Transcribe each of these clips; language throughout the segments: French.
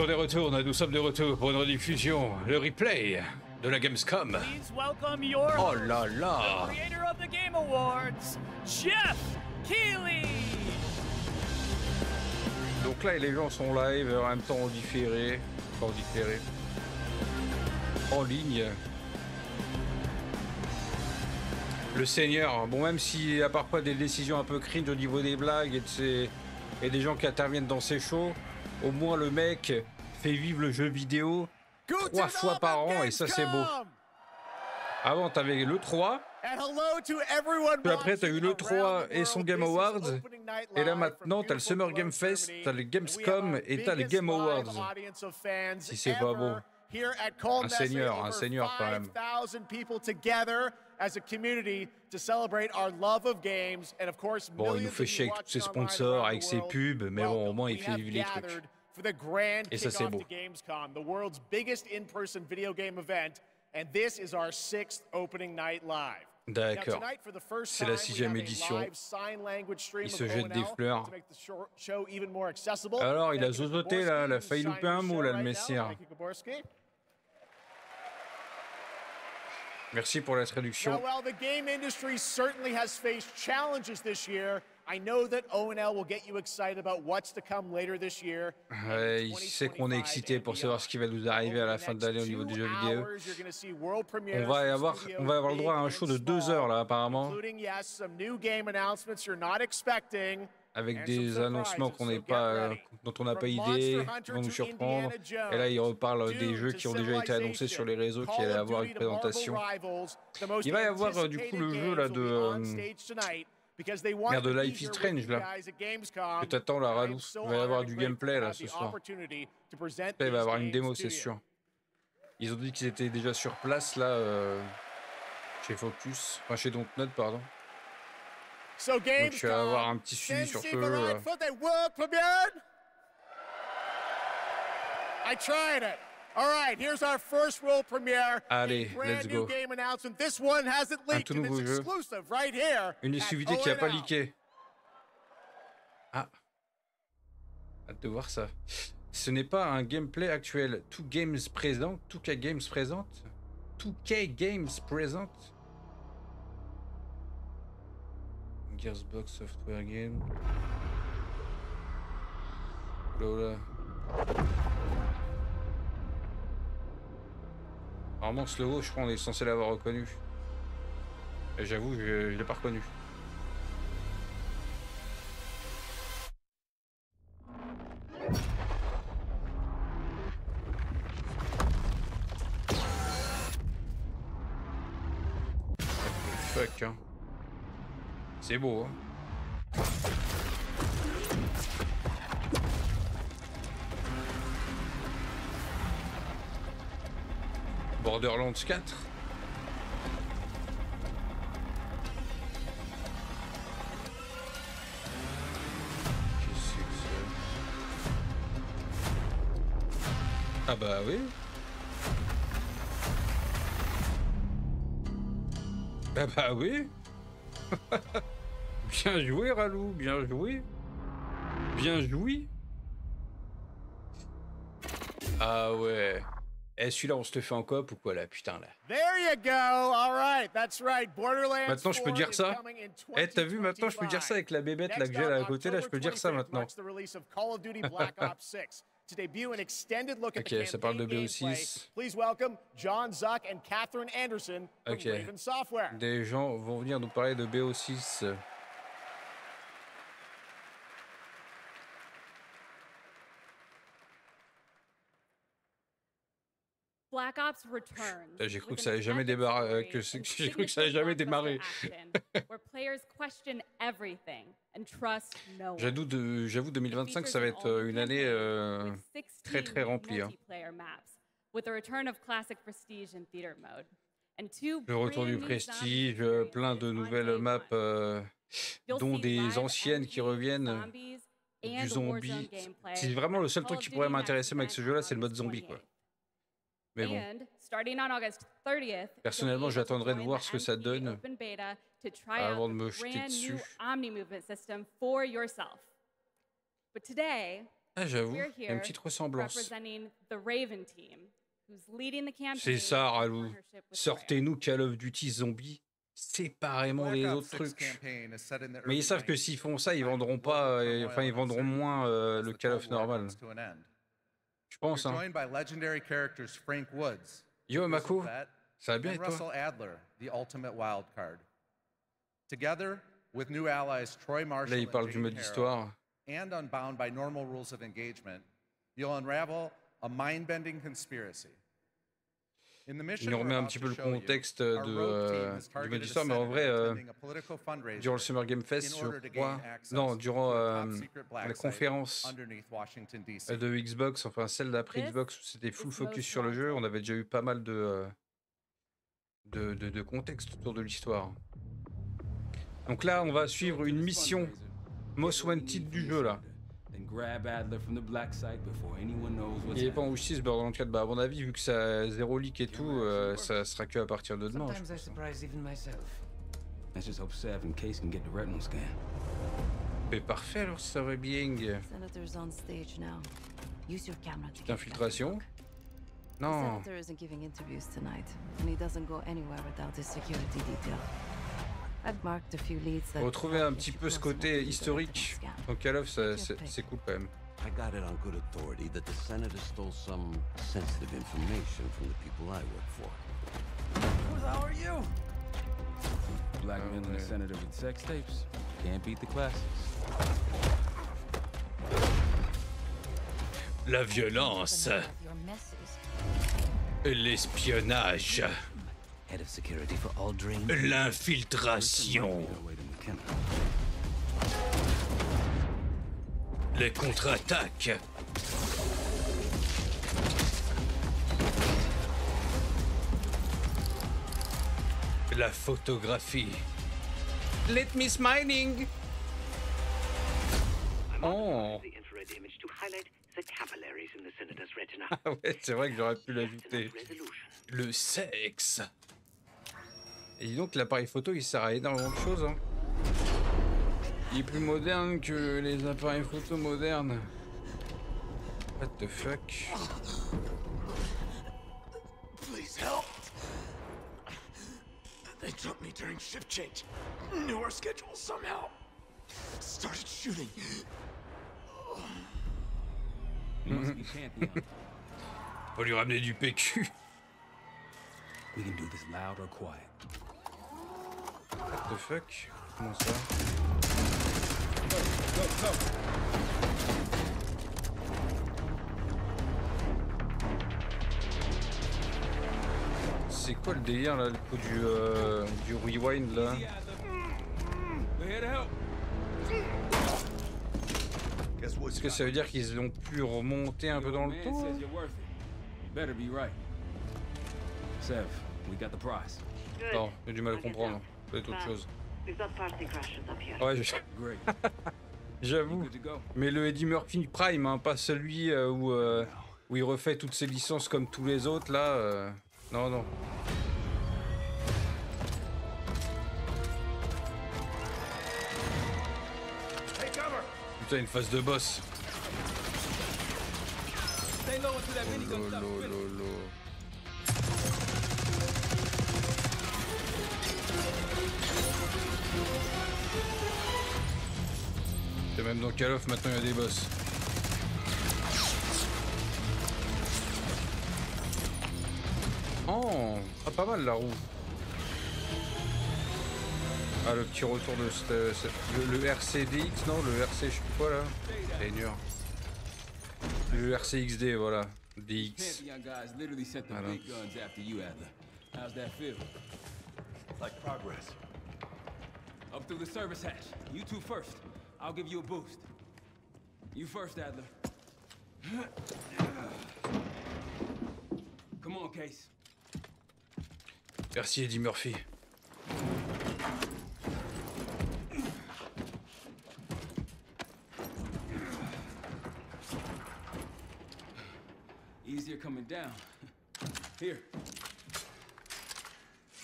On est retour, nous sommes de retour pour une rediffusion, le replay de la Gamescom. Please welcome your Oh là the là creator of the Game Awards, Jeff Keighley. Donc là, les gens sont live, en même temps en différé, en différé, en ligne. Le Seigneur, bon même si à part pas des décisions un peu cringe au niveau des blagues et, de ses- et des gens qui interviennent dans ses shows, au moins le mec fait vivre le jeu vidéo trois fois par an et ça c'est beau. Avant t'avais le 3, Puis après, t'as eu le 3 et son Game Awards. Et là maintenant t'as le Summer Game Fest, t'as le Gamescom et t'as le Game Awards. Si c'est pas beau. Un seigneur, un seigneur quand même. Bon, il nous fait chier avec tous ses sponsors, avec ses pubs, mais bon, au moins il fait vivre les trucs. Et ça, c'est beau. The world's biggest in-person video game event, and this is our sixth opening night live. D'accord. C'est la sixième édition. Il se jette des fleurs. Alors, Alors, il a zozoté, là, il a failli louper un mot, là, le messire. Merci pour la Now, traduction. while the game industry certainly has faced challenges this year, I know that O&L will get you excited about what's to come later this year. Ouais, il sait qu'on est excité pour savoir ce qui va nous arriver à la fin de l'année au niveau du jeu vidéo. On On va avoir, on va avoir le droit à un show de deux heures là apparemment, Including, yes, some new game announcements you're not expecting. Avec des annoncements qu'on n'est pas, euh, dont on n'a pas idée, qui vont nous surprendre. Et là, il reparle des jeux qui ont déjà été annoncés sur les réseaux, qui allaient avoir une présentation. Il va y avoir euh, du coup le jeu là de euh, merde, de Life is Strange, là, que t'attends la Ralou. Il va y avoir du gameplay là ce soir. Là, il va y avoir une démo, c'est sûr. Ils ont dit qu'ils étaient déjà sur place là, euh, chez Focus, enfin chez Dontnod, pardon. Donc je vais avoir un petit suivi sur ce jeu. I tried it. All right, here's our first world premiere. Allez, let's new go. game announcement. This one hasn't leaked tout and nouveau it's jeu. exclusive right here. Une exclusivité qui a pas leaké. Ah. Hâte de voir ça. Ce n'est pas un gameplay actuel. Two Games présente. 2K Games présente. 2K Games présente. Gearsbox Software Game. Oula. Normalement, ce logo, je crois, on est censé l'avoir reconnu. Et j'avoue, je, je l'ai pas reconnu. Fuck, hein. C'est beau, hein. Borderlands 4 Qu'est-ce que c'est Ah bah oui. Ah bah oui Bien joué Ralou, bien joué Bien joué Ah ouais Eh celui-là on se le fait en coop ou quoi là putain là? There you go. All right, that's right. Borderlands Maintenant, je peux 4 dire ça Eh t'as vu maintenant je peux dire ça avec la bébête là que j'ai là à côté là je peux dire ça maintenant Next up, October 25th marks the release of Call of Duty Black Ops 6. To debut an extended look at the Ok, ça parle de campaign BO6. gameplay, Please welcome John Zuck and Catherine Anderson from Ok. Des gens vont venir nous parler de BO6 Black Ops returns. Putain, j'ai cru que ça an allait jamais débarrer, euh, que j'ai cru que ça jamais démarrer. blockbuster action, where players question everything and trust no one. J'avoue de- j'avoue 2025 ça va être euh, une année euh, très, très remplie, hein. multiplayer maps, with the return of classic prestige and theater mode. And two le retour du prestige, euh, plein de nouvelles maps euh, dont des anciennes qui reviennent, du zombie. C'est vraiment le seul truc qui pourrait m'intéresser avec ce jeu-là, c'est le mode zombie quoi. 28. Mais bon, And starting on August 30th, Personnellement, you'll be able to j'attendrai de voir ce que ça donne open beta to try avant de me jeter dessus. Omni movement system for yourself. But today, Ah, j'avoue, We're il y a une here petite ressemblance. representing the Raven team, who's leading the campaign. C'est ça, Ralou. Sortez-nous Call of Duty Zombie séparément des autres 6 trucs. Mais ils savent que 90s, s'ils font ça, ils vendront pas, euh, enfin ils vendront moins euh, le Call of normal. comes to an end. Je pense. You're Hein. joined by legendary characters Frank Woods, Yo Grizzled Mako, Vet, ça va bien and et toi? Russell Adler, the ultimate wild card. Together with new allies Troy Marshall Là, il and parle du Jane mode Harrow, histoire. and unbound by normal rules of engagement, you'll unravel a mind-bending conspiracy. Il nous remet un petit peu le contexte de, euh, du mode mais en vrai, euh, durant le Summer Game Fest, je crois. Non, durant euh, la conférence underneath Washington, D.C. de Xbox, enfin celle d'après Xbox, où c'était full focus sur le jeu. On avait déjà eu pas mal de, euh, de, de, de contexte autour de l'histoire. Donc là, on va suivre une mission Most Wanted du jeu là. Grab Adler from the black site before anyone knows what's Il est pas en happening. Wish 6 Borderlands 4. Bah, à mon avis, vu que ça a zéro leak et tout, euh, ça sera que à partir de demain. je Sometimes I pense. surprise even myself. Let's just hope Sev and Case can get the retinal scan. Mais parfait alors, ça va bien. Senator's on stage now. Use your camera to get Infiltration? The Non. senator isn't giving interviews tonight, and he doesn't go anywhere without his security detail. Retrouver un petit peu ce côté to do the historique dans Call of, ça- c'est cool quand même. I got it on good authority that the senator stole some sensitive information from the people I work for. Who the hell are you? Blackmailing yeah. a senator with sex tapes. Can't beat the classics. La violence, l'espionnage, l'infiltration, les contre-attaques. La photographie. Let me smiling. Oh. Ah ouais, c'est vrai que j'aurais pu l'ajouter. Le sexe. Et dis donc, l'appareil photo, il sert à énormément de choses. Hein. Il est plus moderne que les appareils photo modernes. What the fuck? Please help. They jumped me during shift change. Knew our schedule somehow. Started shooting. Faut lui ramener du PQ. We can do this loud or quiet. What the fuck? Comment ça C'est quoi le délire là, le coup du, euh, du rewind là We're here to help. Est-ce que ça veut dire qu'ils ont pu remonter un peu dans le temps. Non, j'ai du mal à comprendre. Down. Peut-être autre chose. Ouais, j'avoue. Mais le Eddie Murphy Prime, hein, pas celui euh, où, euh, où il refait toutes ses licences comme tous les autres là. euh, Non, non. Putain, une phase de boss. That Et même dans Call of, maintenant il y a des boss. Oh, ah, pas mal la roue. Ah, le petit retour de cette, cette- le, le RCDX, non Le RC, je sais plus quoi là. Dur. Le RCXD, voilà. DX. Pantheon guys literally sent the I big don't- guns after you, Adler. How's that feel? Like progress. Up through the service hatch. You two first. I'll give you a boost. You first, Adler. Come on, Case. Merci Eddie Murphy. Easier coming down. Here.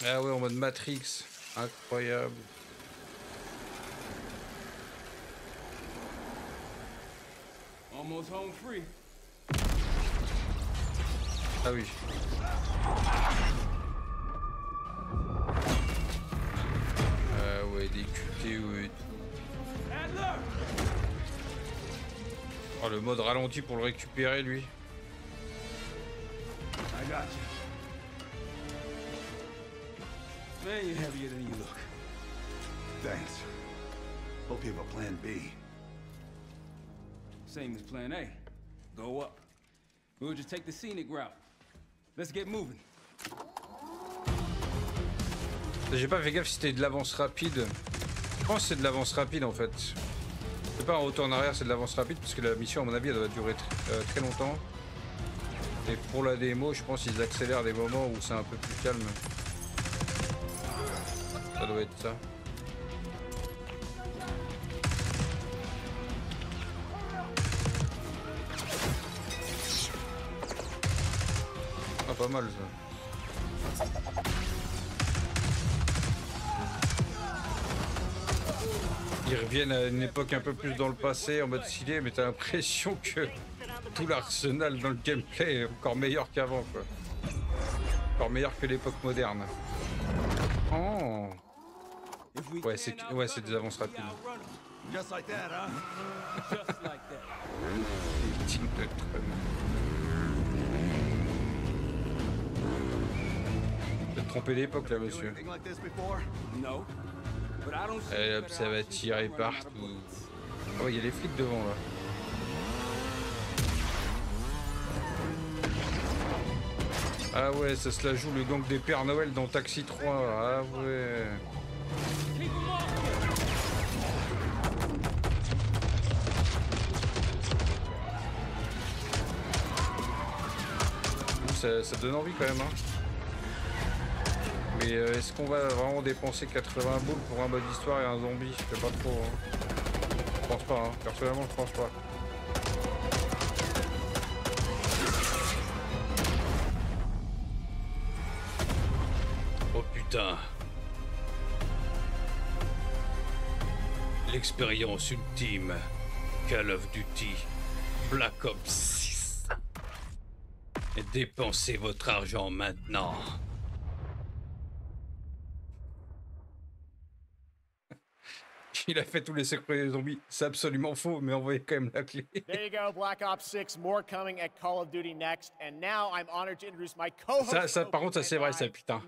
Ah ouais, en mode Matrix. Incroyable. Almost home free. Ah oui. Ah ouais, des QT, ouais. Oh, le mode ralenti pour le récupérer, lui. I got you. Man, you're heavier than you look. Thanks. Hope you have a plan B. Plan route. J'ai pas fait gaffe si c'était de l'avance rapide. Je pense que c'est de l'avance rapide en fait. C'est pas un retour en arrière, c'est de l'avance rapide parce que la mission à mon avis elle doit durer euh, très longtemps. Et pour la démo, je pense qu'ils accélèrent des moments où c'est un peu plus calme. Ça doit être ça. Ah pas mal ça. Ils reviennent à une époque un peu plus dans le passé en mode stylé, mais t'as l'impression que tout l'arsenal dans le gameplay est encore meilleur qu'avant, quoi. Encore meilleur que l'époque moderne. Oh Ouais, c'est ouais, des avances rapides. outrun 'em. Just like that, huh? Just like that. Trompé d'époque là, monsieur. any hop, ça va tirer partout. Oh, il y a les flics devant là. Ah ouais, ça se la joue le gang des Pères Noël dans Taxi 3. Ah ouais. Ça, ça donne envie quand même. Hein. Mais euh, est-ce qu'on va vraiment dépenser 80 boules pour un mode histoire et un zombie? Je sais pas trop. Hein. Je pense pas. Hein. Personnellement, je pense pas. Oh putain. L'expérience ultime. Call of Duty. Black Ops 6. Dépensez votre argent maintenant. Il a fait tous les secrets des zombies. C'est absolument faux, mais envoyez quand même la clé. There you go, Black Ops 6. More coming at Call of Duty next. And now I'm honored to introduce my co-host. Ça- ça, par contre, ça, c'est vrai, ça, putain.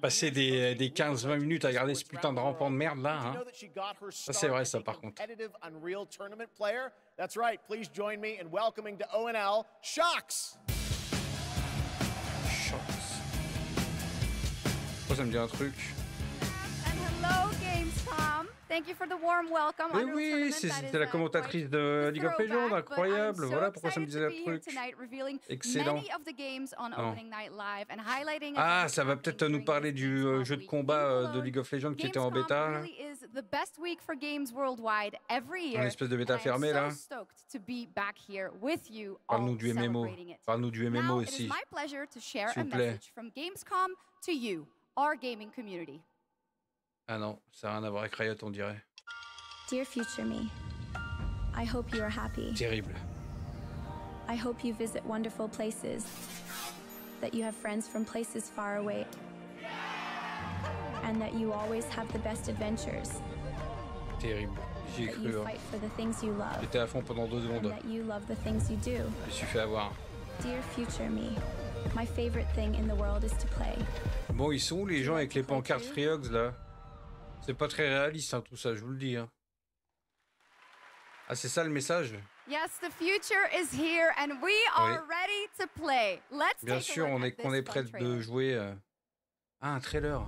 Passer des, hosting des 15-20 numerous minutes à regarder ce putain de rampant de merde là, hein. her c'est vrai, ça, par contre. competitive Unreal Tournament player? That's right. Please join me in welcoming to ONL, Shocks. Chance. Oh, ça me dit un truc. And hello, Gamescom. Thank you for the warm welcome. Mais oui, c'était la uh, commentatrice de League of Legends, incroyable. Voilà pourquoi ça me disait un truc. Excellent. many of the games on Non. Opening Night Live and highlighting Ah, ça va peut-être nous parler du euh, jeu de combat euh, de League of Legends qui était en bêta. là. really is the best week for games worldwide every year. Un espèce de bêta and I am fermé, so là. Parle-nous du MMO. Parle-nous du MMO aussi. is my pleasure to share S'il a vous plaît. message from Gamescom to you, our gaming community. Ah non, ça n'a rien à voir avec Riot, on dirait. Dear future me, I hope you are happy. Terrible. I hope you visit wonderful places, that you have friends from places far away, and that you always have the best adventures, Terrible. J'y ai cru. hein. J'étais à fond pendant deux secondes. that you love the things you do. Je me suis fait avoir. Dear future me, my favorite thing in the world is to play. Bon, ils sont où les gens avec les pancartes Free Hugs là? C'est pas très réaliste hein, tout ça, je vous le dis. hein. Ah, c'est ça le message? Yes, the future is here and we are ready to play. Let's Bien take a sûr, look on est, this est prêt de jouer. euh. Ah, un trailer.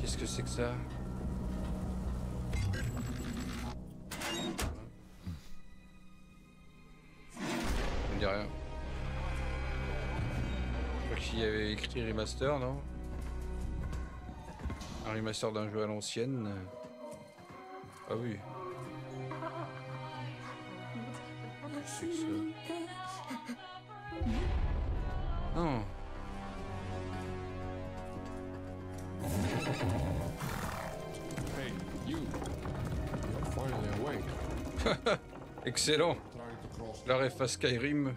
Qu'est-ce que c'est que ça? Dit rien. Je crois qu'il y avait écrit remaster, non? Un remaster d'un jeu à l'ancienne. Ah oui. Qu'est-ce que c'est que ça Non. Hey, you. You're finally awake. Excellent. La ref à Skyrim.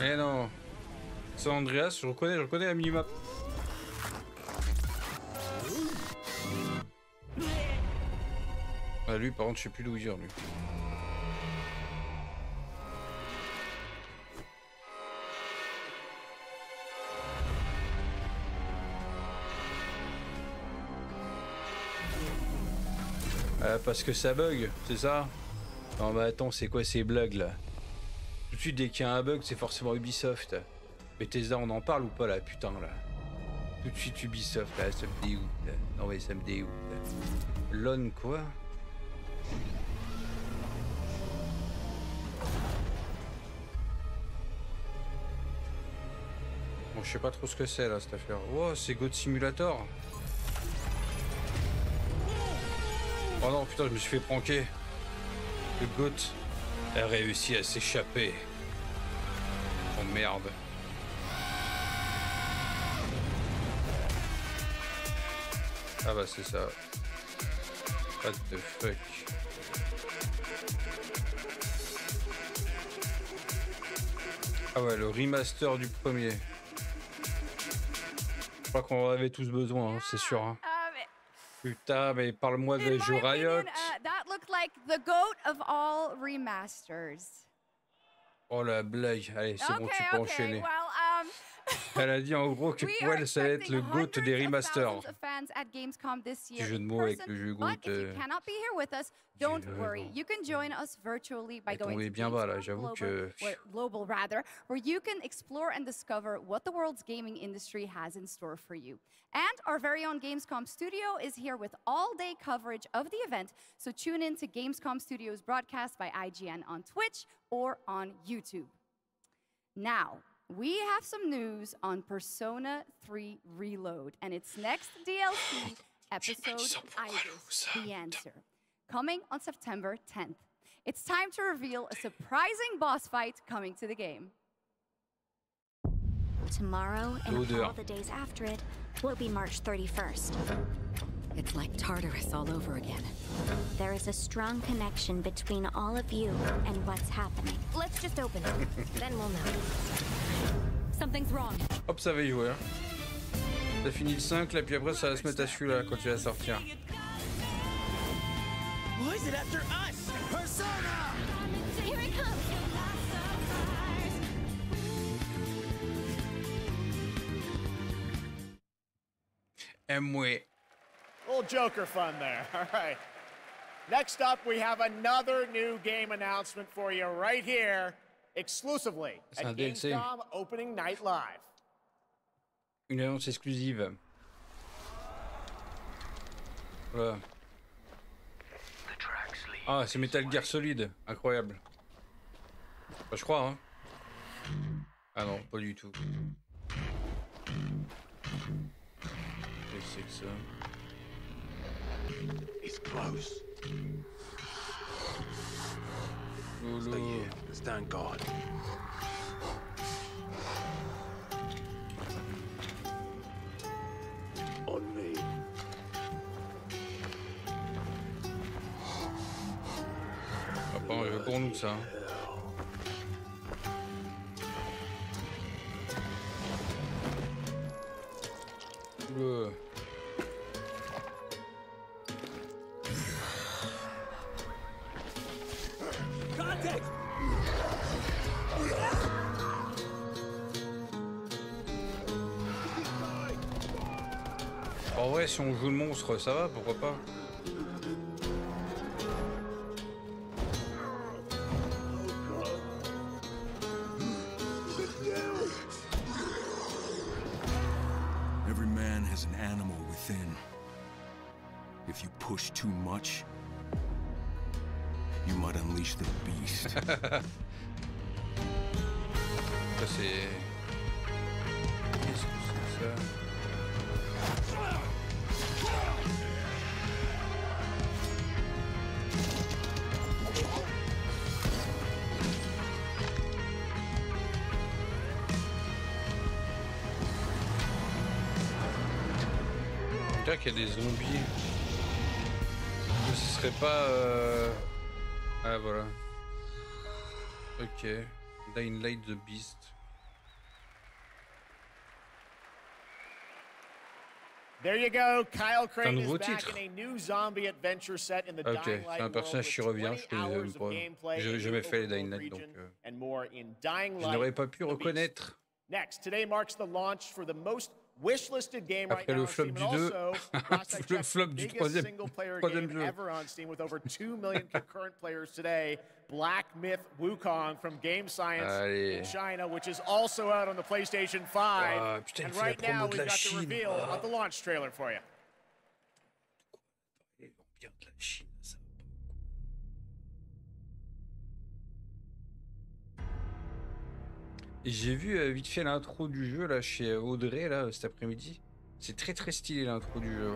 Mais non. C'est Andreas, je reconnais, je reconnais la minimap. Ah lui par contre je sais plus d'où il vient lui. Euh, parce que ça bug, c'est ça? Non bah attends, c'est quoi ces blagues là? Dès qu'il y a un bug, c'est forcément Ubisoft. Bethesda, on en parle ou pas là, putain là Tout de suite Ubisoft là, ça me dégoûte. Non mais ça me dégoûte. là. Lon quoi Bon, je sais pas trop ce que c'est là cette affaire. Oh, c'est God Simulator. Oh non, putain, je me suis fait pranker. Le GOAT a réussi à s'échapper. Merde. Ah bah c'est ça. What the fuck. Ah ouais, le remaster du premier. Je crois qu'on en avait tous besoin, hein, c'est sûr. hein. Putain, mais parle-moi des jeux Riot. Uh, that looked like the goat of all remasters. Oh la blague, allez, c'est bon, tu peux okay. enchaîner. Elle a dit en gros que pour elle, ça allait être le GOAT des remasters. thousands fans at Gamescom this year jeu de mots avec le jeu but GOAT, if you euh, cannot be here with us, don't worry. You can join us virtually by going to bien bas là, j'avoue Global, que. global rather, where you can explore and discover what the world's gaming industry has in store for you. And our very own Gamescom studio is here with all-day coverage of the event, so tune in to Gamescom Studios broadcast by IGN on Twitch or on YouTube. Now, we have some news on Persona 3 Reload and its next DLC, episode Iris, The Answer, coming on September 10th. It's time to reveal a surprising boss fight coming to the game. Tomorrow and all the days after it will be March 31st. It's like Tartarus all over again. There is a strong connection between all of you and what's happening. Let's just open it. then we'll know. Something's wrong. Hop, ça va y jouer. hein. T'as fini le 5 là, puis après ça va se mettre à celui-là quand tu vas sortir. Why is it after us? Persona! Here it comes. Eh, Amway. Little Joker fun there. All right. Next up, we have another new game announcement for you right here, exclusively C'est at un DLC. Gamescom Opening Night Live. Une annonce exclusive. Voilà. Ah, c'est Metal Gear Solid. Incroyable. Bah, je crois, hein. Ah non, pas du tout. Qu'est-ce que c'est que ça? It's close. Stay here. Stand guard. On me. Pas un jeu pour nous, ça. On joue le monstre, ça va, pourquoi pas qu'il y a des zombies. Ce serait pas... Euh... Ah voilà. Ok. Dying Light the Beast. There you go. Kyle un Crane is nouveau back titre. in a new zombie adventure set in the Ok, Dying Light un world personnage qui revient, 20 je jamais the fait les Dying Light, donc euh, and more in Dying je Light, n'aurais pas pu reconnaître. Next, today marks the launch for the most Après now le on flop Steam, du and 2, also, last I le checked, flop du biggest troisième, single-player troisième game jeu. ever on Steam with over 2 million concurrent players today. Black Myth Wukong from Game Science Allez. in China, which is also out on the PlayStation 5. Ah, putain, il and fait la right promo now, de we've la got the Chine. reveal Ah. of the launch trailer for you. Et j'ai vu euh, vite fait l'intro du jeu là chez Audrey là cet après-midi. C'est très très stylé l'intro du jeu.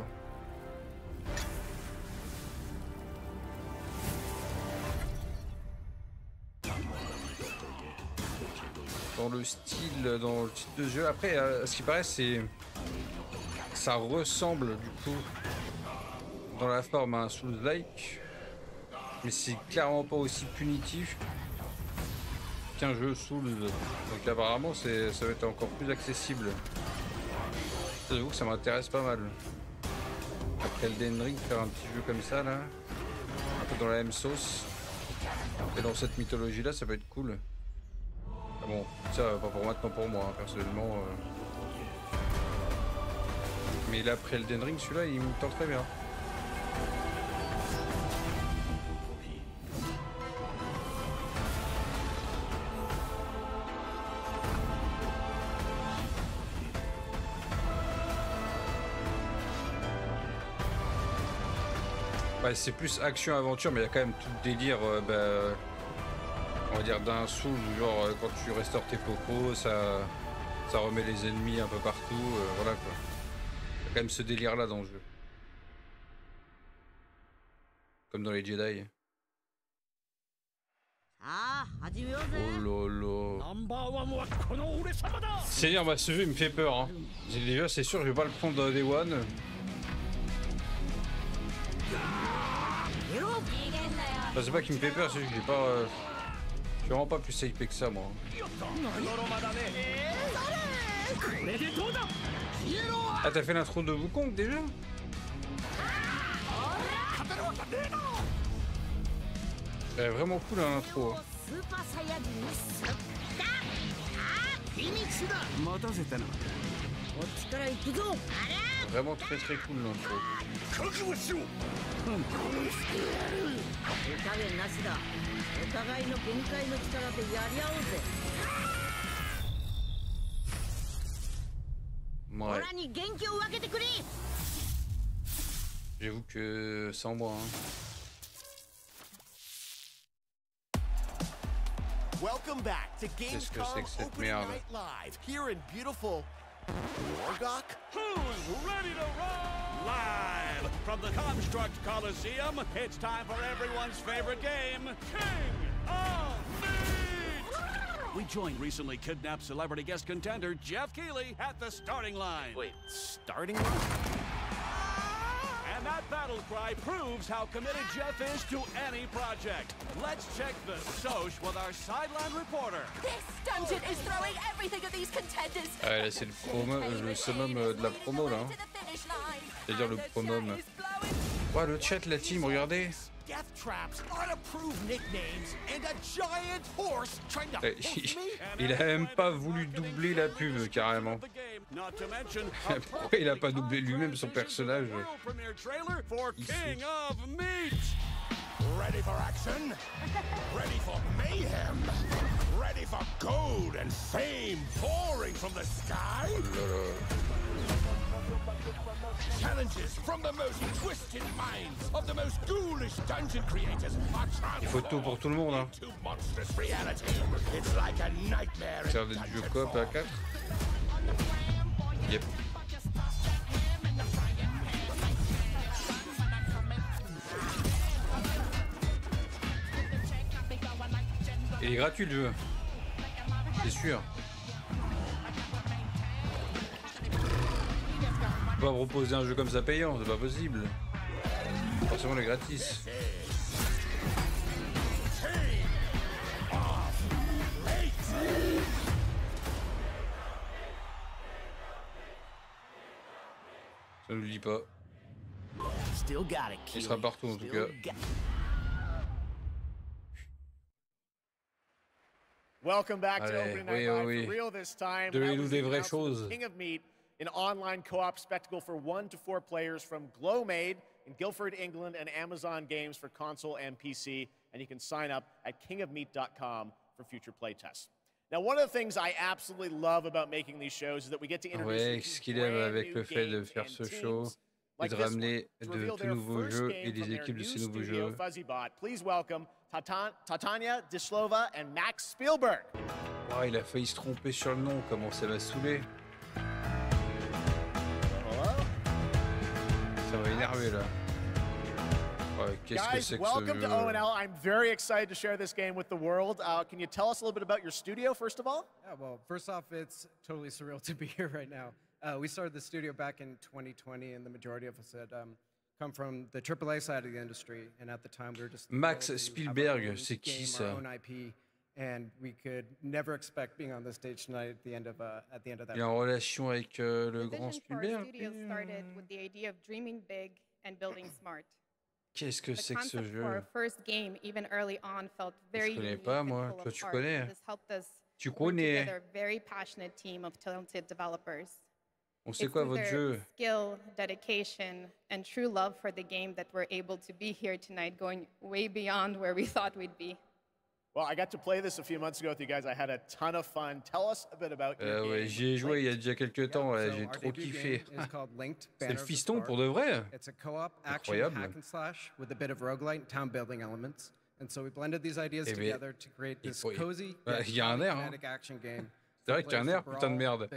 Dans le style, dans le titre de jeu. Après, euh, ce qui paraît, c'est ça ressemble du coup dans la forme à un Souls-like, mais c'est clairement pas aussi punitif jeu Souls. Donc apparemment c'est ça va être encore plus accessible. Que ça m'intéresse pas mal. Après Elden Ring, faire un petit jeu comme ça là, un peu dans la même sauce. Et dans cette mythologie là, ça peut être cool. Ah bon, ça pas pour maintenant pour moi, hein, personnellement. euh. Mais là après Elden Ring, celui-là il me tente très bien. Ouais, c'est plus action-aventure, mais il y a quand même tout le délire, euh, bah, on va dire, d'un soul, genre euh, quand tu restaures tes popos, ça, ça remet les ennemis un peu partout, euh, voilà quoi. Il y a quand même ce délire-là dans le jeu. Comme dans les Jedi. Oh lolo. Seigneur, bah ce jeu il me fait peur. Hein. Déjà, c'est sûr, je vais pas le prendre dans Day One. Enfin, c'est pas qu'il me fait peur, c'est juste que j'ai pas. euh, Je suis vraiment pas plus hypé que ça, moi. Ah, t'as fait l'intro de Wukong déjà? Elle est vraiment cool hein, l'intro. hein vraiment très très cool J'avoue que sans moi. Hein. Welcome back to Gamescom Opening Wargok. Who's ready to roll? Live from the Construct Coliseum, it's time for everyone's favorite game, King of Meat! We joined recently kidnapped celebrity guest contender Jeff Keighley at the starting line. Wait, starting line? And that battle cry proves how committed Jeff is to any project. Let's check the Soch with our sideline reporter. This dungeon is throwing everything at these contenders. Ah, là, c'est le, promo, le summum euh, de la promo là. C'est-à-dire le promum. Ouais, le chat, la team, regardez. Death traps, unapproved nicknames, and a giant horse trying to Eh? Il a même pas voulu doubler la pub carrément. Pourquoi il a pas doublé lui-même son personnage. Ready for action? Ready for mayhem? Ready for gold and fame pouring from the sky? Il faut tout pour tout le monde. Hein. d'être du coop à 4. Yep. Il est gratuit le jeu. C'est sûr. Pas proposer un jeu comme ça payant, c'est pas possible. Forcément, le gratis. Ça nous le dit pas. Still got it, Il sera partout en tout cas. Welcome back to oui, Live oui, for real this time. Des vraies choses. King of Meat, an online co-op spectacle for one to four players from Glowmade in Guildford, England, and Amazon Games for console and PC. And you can sign up at kingofmeat.com for future playtests. Now, one of the things I absolutely love about making these shows is that we get to introduce Ouais, ce qu'il aime avec new le fait de faire and ce show, et like de ramener de tout nouveaux jeux et des équipes de new ces nouveaux jeux. FuzzyBot, please welcome Tatan- Tatania Dislova and Max Spielberg. Oh, il a failli se tromper sur le nom, comment ça va saouler. Ça va énerver là. Ouais, Qu'est-ce que Guys, que welcome to ONL. I'm very excited to share this game with the world. Uh, can you tell us a little bit about your studio, first of all? Yeah, well, first off, it's totally surreal to be here right now. Uh, we started the studio back in 2020, and the majority of us had um, come from the AAA side of the industry. And at the time, we were just Max thrilled to have our Spielberg, own c'est qui ça Our own IP, and we could never expect being on the stage tonight at the end of uh, at the end of that. Il est en relation avec euh, le grand vision for our Spielberg studio started with the idea of dreaming big and building smart. Qu'est-ce que The c'est que ce concept jeu? for our first game, even early on, felt very connais unique pas, and moi. full Toi, of tu heart, connais? and This helped us Tu work connais? together a very passionate team of talented developers. On sait It's quoi through votre their jeu? Skill, dedication, and true love for the game that we're able to be here tonight, going way beyond where we thought we'd be. Well, I got to play this a few months ago with you guys. I had a ton of fun. Tell us a bit about your Euh, game. ouais, J'y ai joué il y a déjà quelques temps, ouais, So j'ai our trop debut kiffé. game is called Linked C'est Banner le of the fiston Spark. pour de vrai. It's a co-op action Incroyable. hack and slash with a bit of roguelite and town building elements. And so we blended these ideas Eh ben, together to create il this faut- cozy, Ouais, yet il y a un highly air, hein. kinetic action game. C'est vrai for qu'il y a un players air, to putain de merde.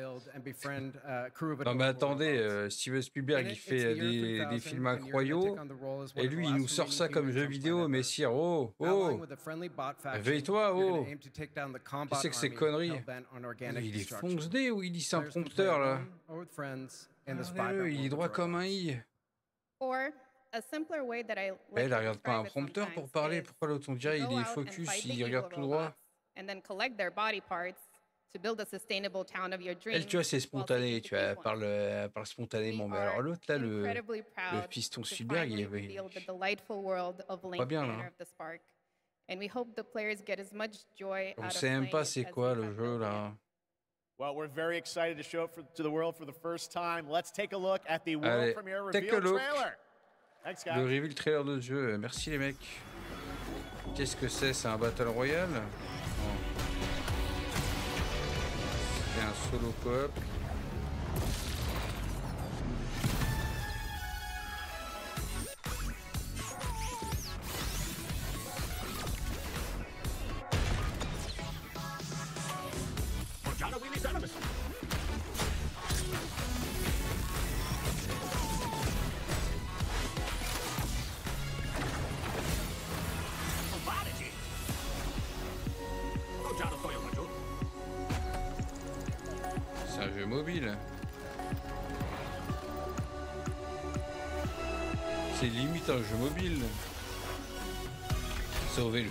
Non mais attendez, euh, Steven Spielberg il it, fait year des, 3000, des films one et lui il nous sort ça comme jeu vidéo mais oh oh. Réveille-toi, oh. Qu'est-ce que que conneries. Il est fonce-dé ou il dit c'est un prompteur là? il est droit comme un i. Eh, to regarde pas un prompteur pour parler, pourquoi l'autre on dirait il est focus, il regarde tout droit? Elle tu vois c'est spontané, tu vois, parle, elle parle spontanément. Mais alors l'autre là, le, Incredibly le proud piston to Spielberg, il of Link bien, là, Banner hein. of the Spark. And we hope the players get as much joy on out of sait même playing pas c'est as quoi we le jeu là. Well, we're very excited to show it for, to the world for the first time. Let's take a look at the world Allez, premiere reveal trailer. Thanks, Le guys. reveal trailer de ce jeu, merci les mecs. Qu'est-ce que c'est? C'est un Battle Royale? Non. C'est un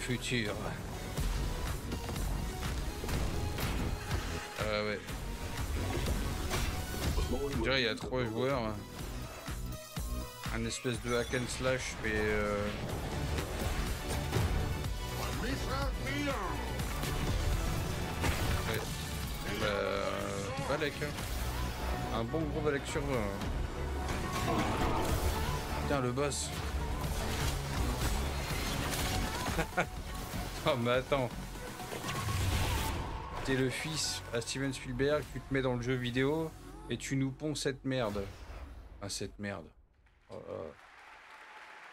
futur. Ah ouais. Il y a trois joueurs. Un espèce de hack and slash, mais euh. Bah, hein. Un bon gros Valek sur 20. hein. Putain, le boss. oh, mais attends. T'es le fils à Steven Spielberg, tu te mets dans le jeu vidéo et tu nous ponds cette merde. Ah, cette merde. Oh, oh.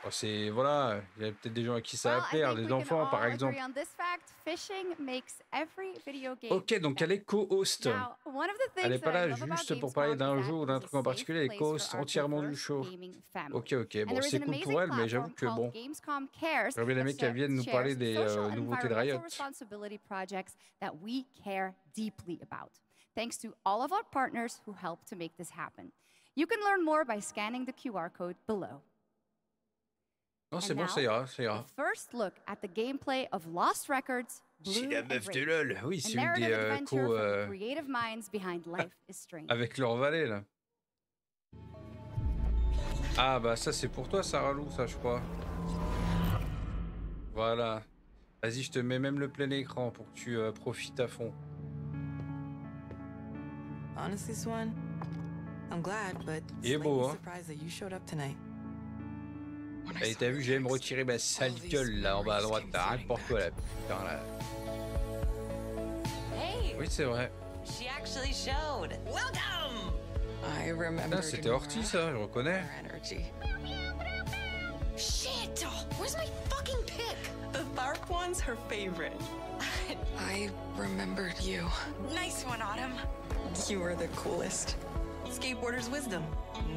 Oh, c'est. Voilà, il y a peut-être des gens à qui ça va I plaire, des enfants par exemple. Agree on this fact. Fishing makes every video game Ok, donc elle est co-host. Now, one of the things Elle est pas là juste pour parler d'un jeu ou d'un truc en particulier, elle est co-host entièrement du show. Ok, ok, bon, c'est cool pour elle, mais j'avoue que bon. J'aurais bien aimé qu'elle vienne nous parler des euh, nouveautés de Riot. Thanks to all of our partners who help to make this happen. You can learn more by scanning the QR code below. Non, c'est bon, ça ira, ça ira. First look at the gameplay of Lost Records. C'est la meuf de LOL. Oui, c'est une des euh, co. euh, creative minds behind Life is Strange. avec leur valet là. Ah bah ça c'est pour toi Sarah Lou ça je crois. Voilà. Vas-y je te mets même le plein écran pour que tu euh, profites à fond. Honestly, Swan, I'm glad, but Il est beau, hein. Et t'as vu j'allais me retirer ma sale gueule là en bas à droite. T'as rien pour toi là. Putain là. Hey, Oui c'est vrai. she actually showed. Welcome. I remember. Putain c'était Orti ça, je reconnais. Shit! Where's my fucking pick? The Tharp one's her favorite. I remembered you. Nice one, Autumn. You were the coolest. Skateboarder's wisdom.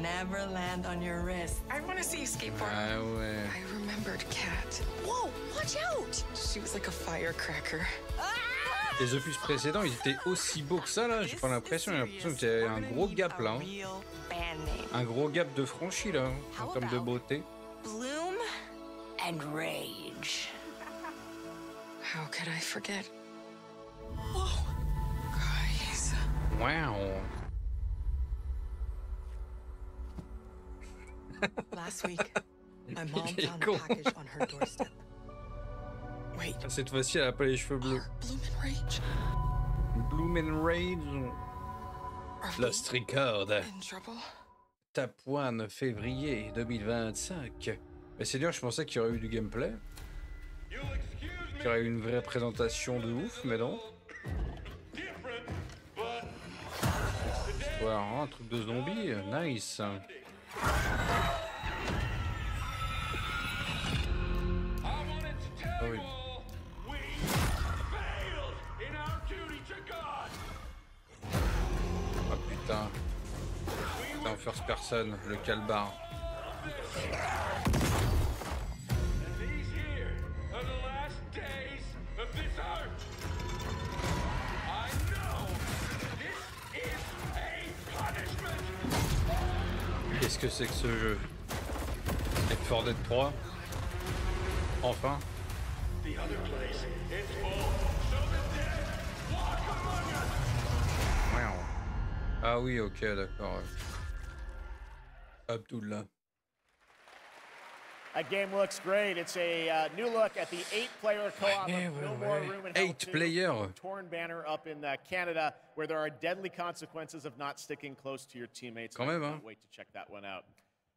Never land on your wrist. I want to see you skateboard. Ah ouais. I remembered Kat. Whoa, watch out! She was like a firecracker. Les opus précédents ils étaient aussi beaux que ça là. J'ai pas l'impression, j'ai l'impression qu'il y avait un gros gap là. hein. Un gros gap de franchi là, hein, en termes de beauté. Bloom and Rage? How could I forget? Whoa. Guys. Wow. Last week, my mom Il est found a con. package on her doorstep. Wait, Cette fois-ci, elle a pas les cheveux bleus. Bloom and Rage. Bloom and Rage. Lost Record. Tapoine, février 2025. Mais c'est dur, je pensais qu'il y aurait eu du gameplay. Qu'il y aurait eu une vraie présentation de ouf, mais non. Histoire, hein, un truc de zombie, nice. Ah. Ah putain. Putain, first person, le calbar. Qu'est-ce que c'est que ce jeu Left 4 Dead 3 Enfin. Ah oui, ok, d'accord. Abdullah. That game looks great. It's a uh, new look at the eight-player co-op of ouais, No More ouais. Room in Hell Eight 2, player. Torn banner up in uh, Canada, where there are deadly consequences of not sticking close to your teammates. Quand même, can't hein. wait to check that one out.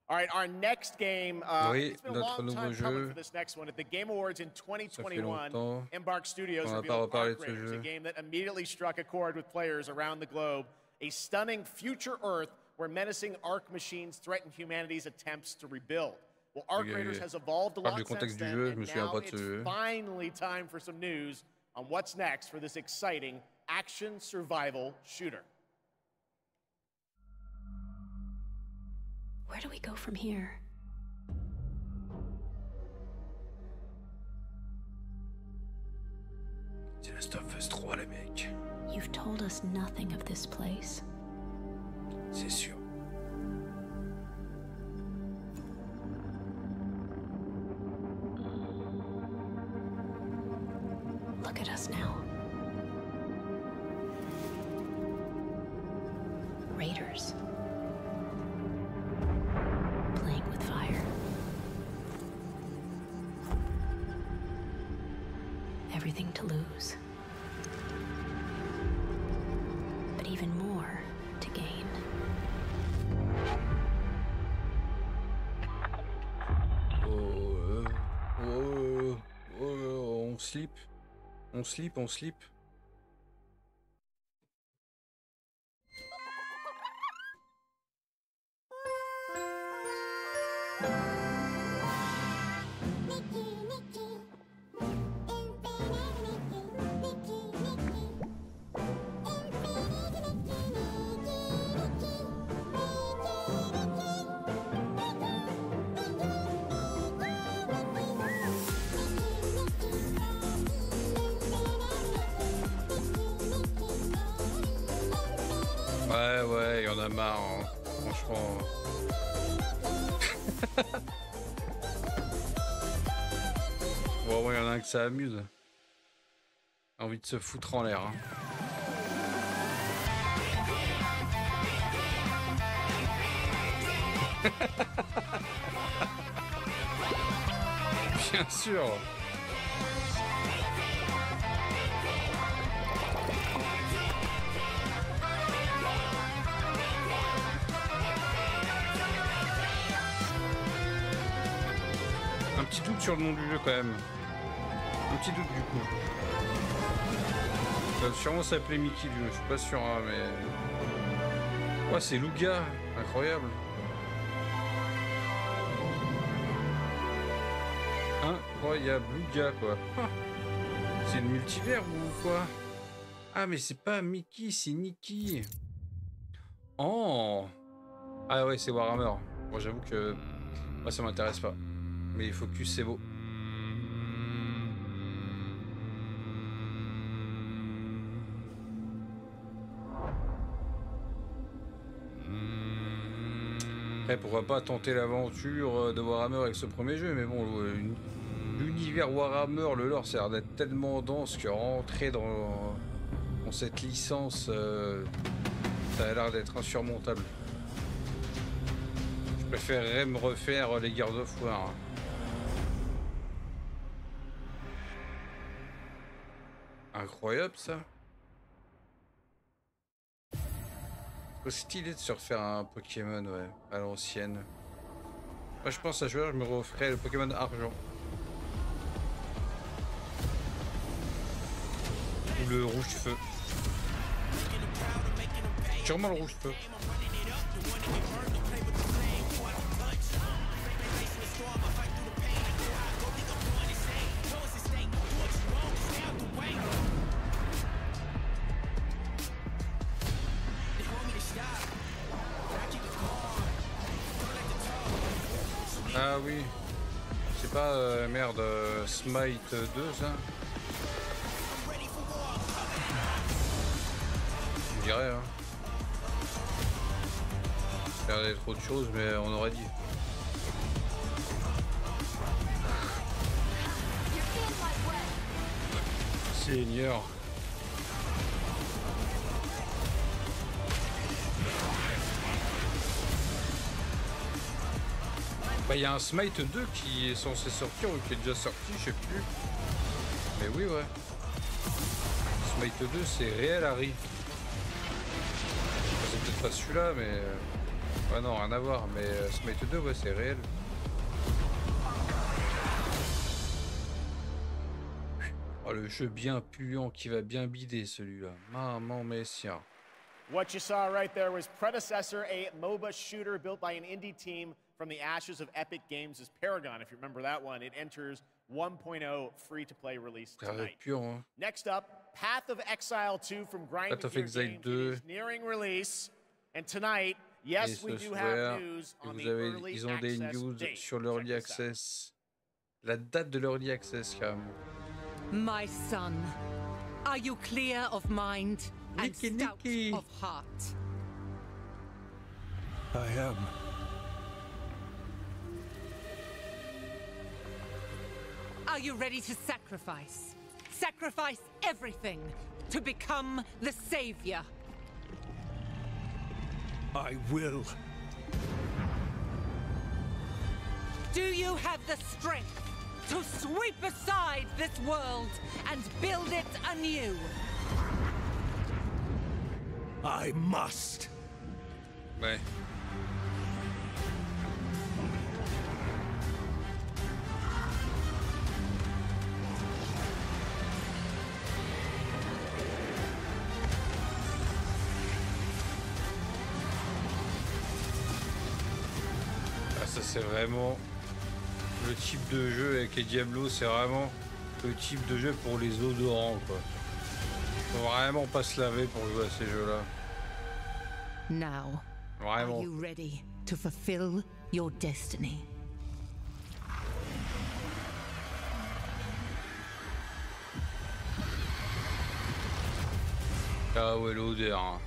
All right, our next game. Uh, Oui, it's been a long time nouveau coming for this next one. At the Game Awards in 2021, Embark Studios qu'on n'a pas revealed Arc ce a jeu. game that immediately struck a chord with players around the globe. A stunning future Earth where menacing Arc machines threaten humanity's attempts to rebuild. Well, Arc Ok, Raiders has evolved a parle lot du since contexte du then, jeu, je and me souviens now pas de ce it's jeu. finally time for some news on what's next for this exciting action survival shooter. Where do we go from here? C'est Last of Us 3, les mecs. You've told us nothing of this place. C'est sûr. On slip. Ça amuse. Envie de se foutre en l'air. Hein. Bien sûr. Un petit doute sur le nom du jeu quand même. Petit doute du coup. Ça va sûrement s'appeler Mickey je suis pas sûr hein, mais. Ouais c'est Luga, incroyable. Incroyable, Luga quoi. Ah. C'est le multivers ou quoi? Ah mais c'est pas Mickey, c'est Nicky. Oh Ah ouais c'est Warhammer. Bon j'avoue que moi ça m'intéresse pas. Mais Focus c'est beau. Pourquoi pas tenter l'aventure de Warhammer avec ce premier jeu, mais bon, l'univers Warhammer, le lore, ça a l'air d'être tellement dense que rentrer dans, cette licence, euh, ça a l'air d'être insurmontable. Je préférerais me refaire les Gears of War. Incroyable ça. Trop stylé de se refaire un Pokémon, ouais, à l'ancienne. Moi je pense à jouer, je me referais le Pokémon argent. Ou le rouge feu. Sûrement le rouge feu. Oui. C'est pas euh, merde euh, Smite 2 ça Je dirais hein. Faire trop de choses mais on aurait dit. Seigneur. Bah, il y a un Smite 2 qui est censé sortir ou qui est déjà sorti, je sais plus. Mais oui, ouais. Smite 2, c'est réel, Harry. C'est peut-être pas celui-là, mais. euh, Ouais, non, rien à voir. Mais euh, Smite 2, ouais, c'est réel. Oh, le jeu bien puant qui va bien bider, celui-là. Maman messia. What you saw right there was Predecessor, a MOBA shooter built by an indie team from the ashes of Epic Games' is Paragon. If you remember that one, it enters 1.0 free to play release ah, tonight. pur, hein. Next up, Path of Exile 2 from Grinding Path of Gear Exile Games. 2. It is nearing release. And tonight, yes, we do have news on vous the avez, early ils ont des access news date. sur l'early access. La date de l'early access, carrément. My son, are you clear of mind and Nicky, stout Nicky. of heart? I am. Are you ready to sacrifice? Sacrifice everything to become the savior. I will. Do you have the strength to sweep aside this world and build it anew? I must. Ouais. C'est vraiment le type de jeu avec les Diablos, c'est vraiment le type de jeu pour les odorants quoi. Faut vraiment pas se laver pour jouer à ces jeux-là. Now, Vraiment. are you ready to fulfill your destiny? Ah ouais l'odeur. hein.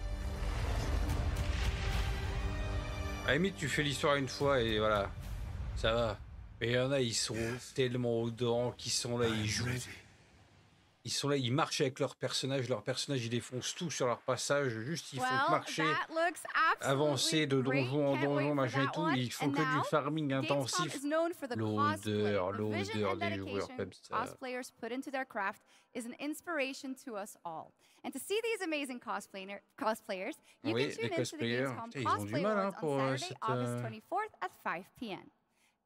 À la limite, tu fais l'histoire une fois et voilà, ça va. Mais il y en a, ils sont tellement odorants qu'ils sont là, ils jouent. Ils sont là, ils marchent avec leur personnage, leur personnage, ils défoncent tout sur leur passage, juste ils font marcher, avancer de donjon en donjon, machin et tout, ils font que du farming intensif. L'odeur, l'odeur des joueurs comme ça. cosplayers put into their craft is an inspiration to us all. And to see these amazing cosplayer, cosplayers, you Oui, can les tune into the cosplayers, Gamescom putain, ils ont du Cosplay mal hein, Awards pour on Saturday, cette... August 24th at 5 p.m.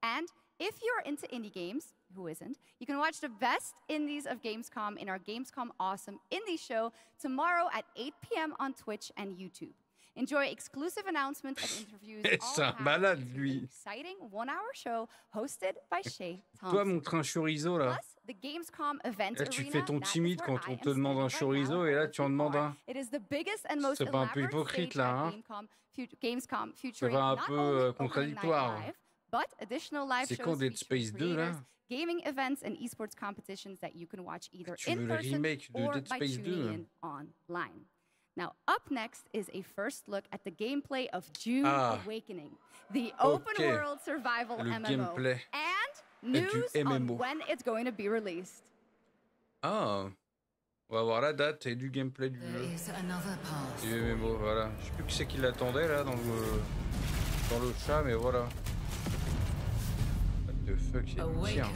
And if you're into indie games, who isn't, you can watch the best indies of Gamescom in our Gamescom Awesome Indie Show tomorrow at 8 p.m. on Twitch and YouTube. Enjoy exclusive announcements and interviews. C'est all un malade, lui. Exciting one-hour show hosted by Shay Toi, Thompson. mon train chorizo, là. The Gamescom event Là, tu fais ton timide quand on te demande un chorizo et là, tu en demandes un. It is the biggest and most C'est pas un peu hypocrite, là, hein featuring va un peu, euh, contradictoire. C'est shows quand Dead featuring Space 2, là creators, gaming events and esports competitions that you can watch either Tu in person remake de or Dead by Space tuning 2? in online. Now, up next is a first look at the gameplay of June Ah. Awakening, the Ok. open world survival Le MMO, gameplay and du news on when it's going to be released. Ah On va voir la date et du gameplay du jeu. Du MMO, voilà. Je sais plus qui c'est qui l'attendait, là, dans le... Dans le chat, mais voilà. The fuck, c'est une tire.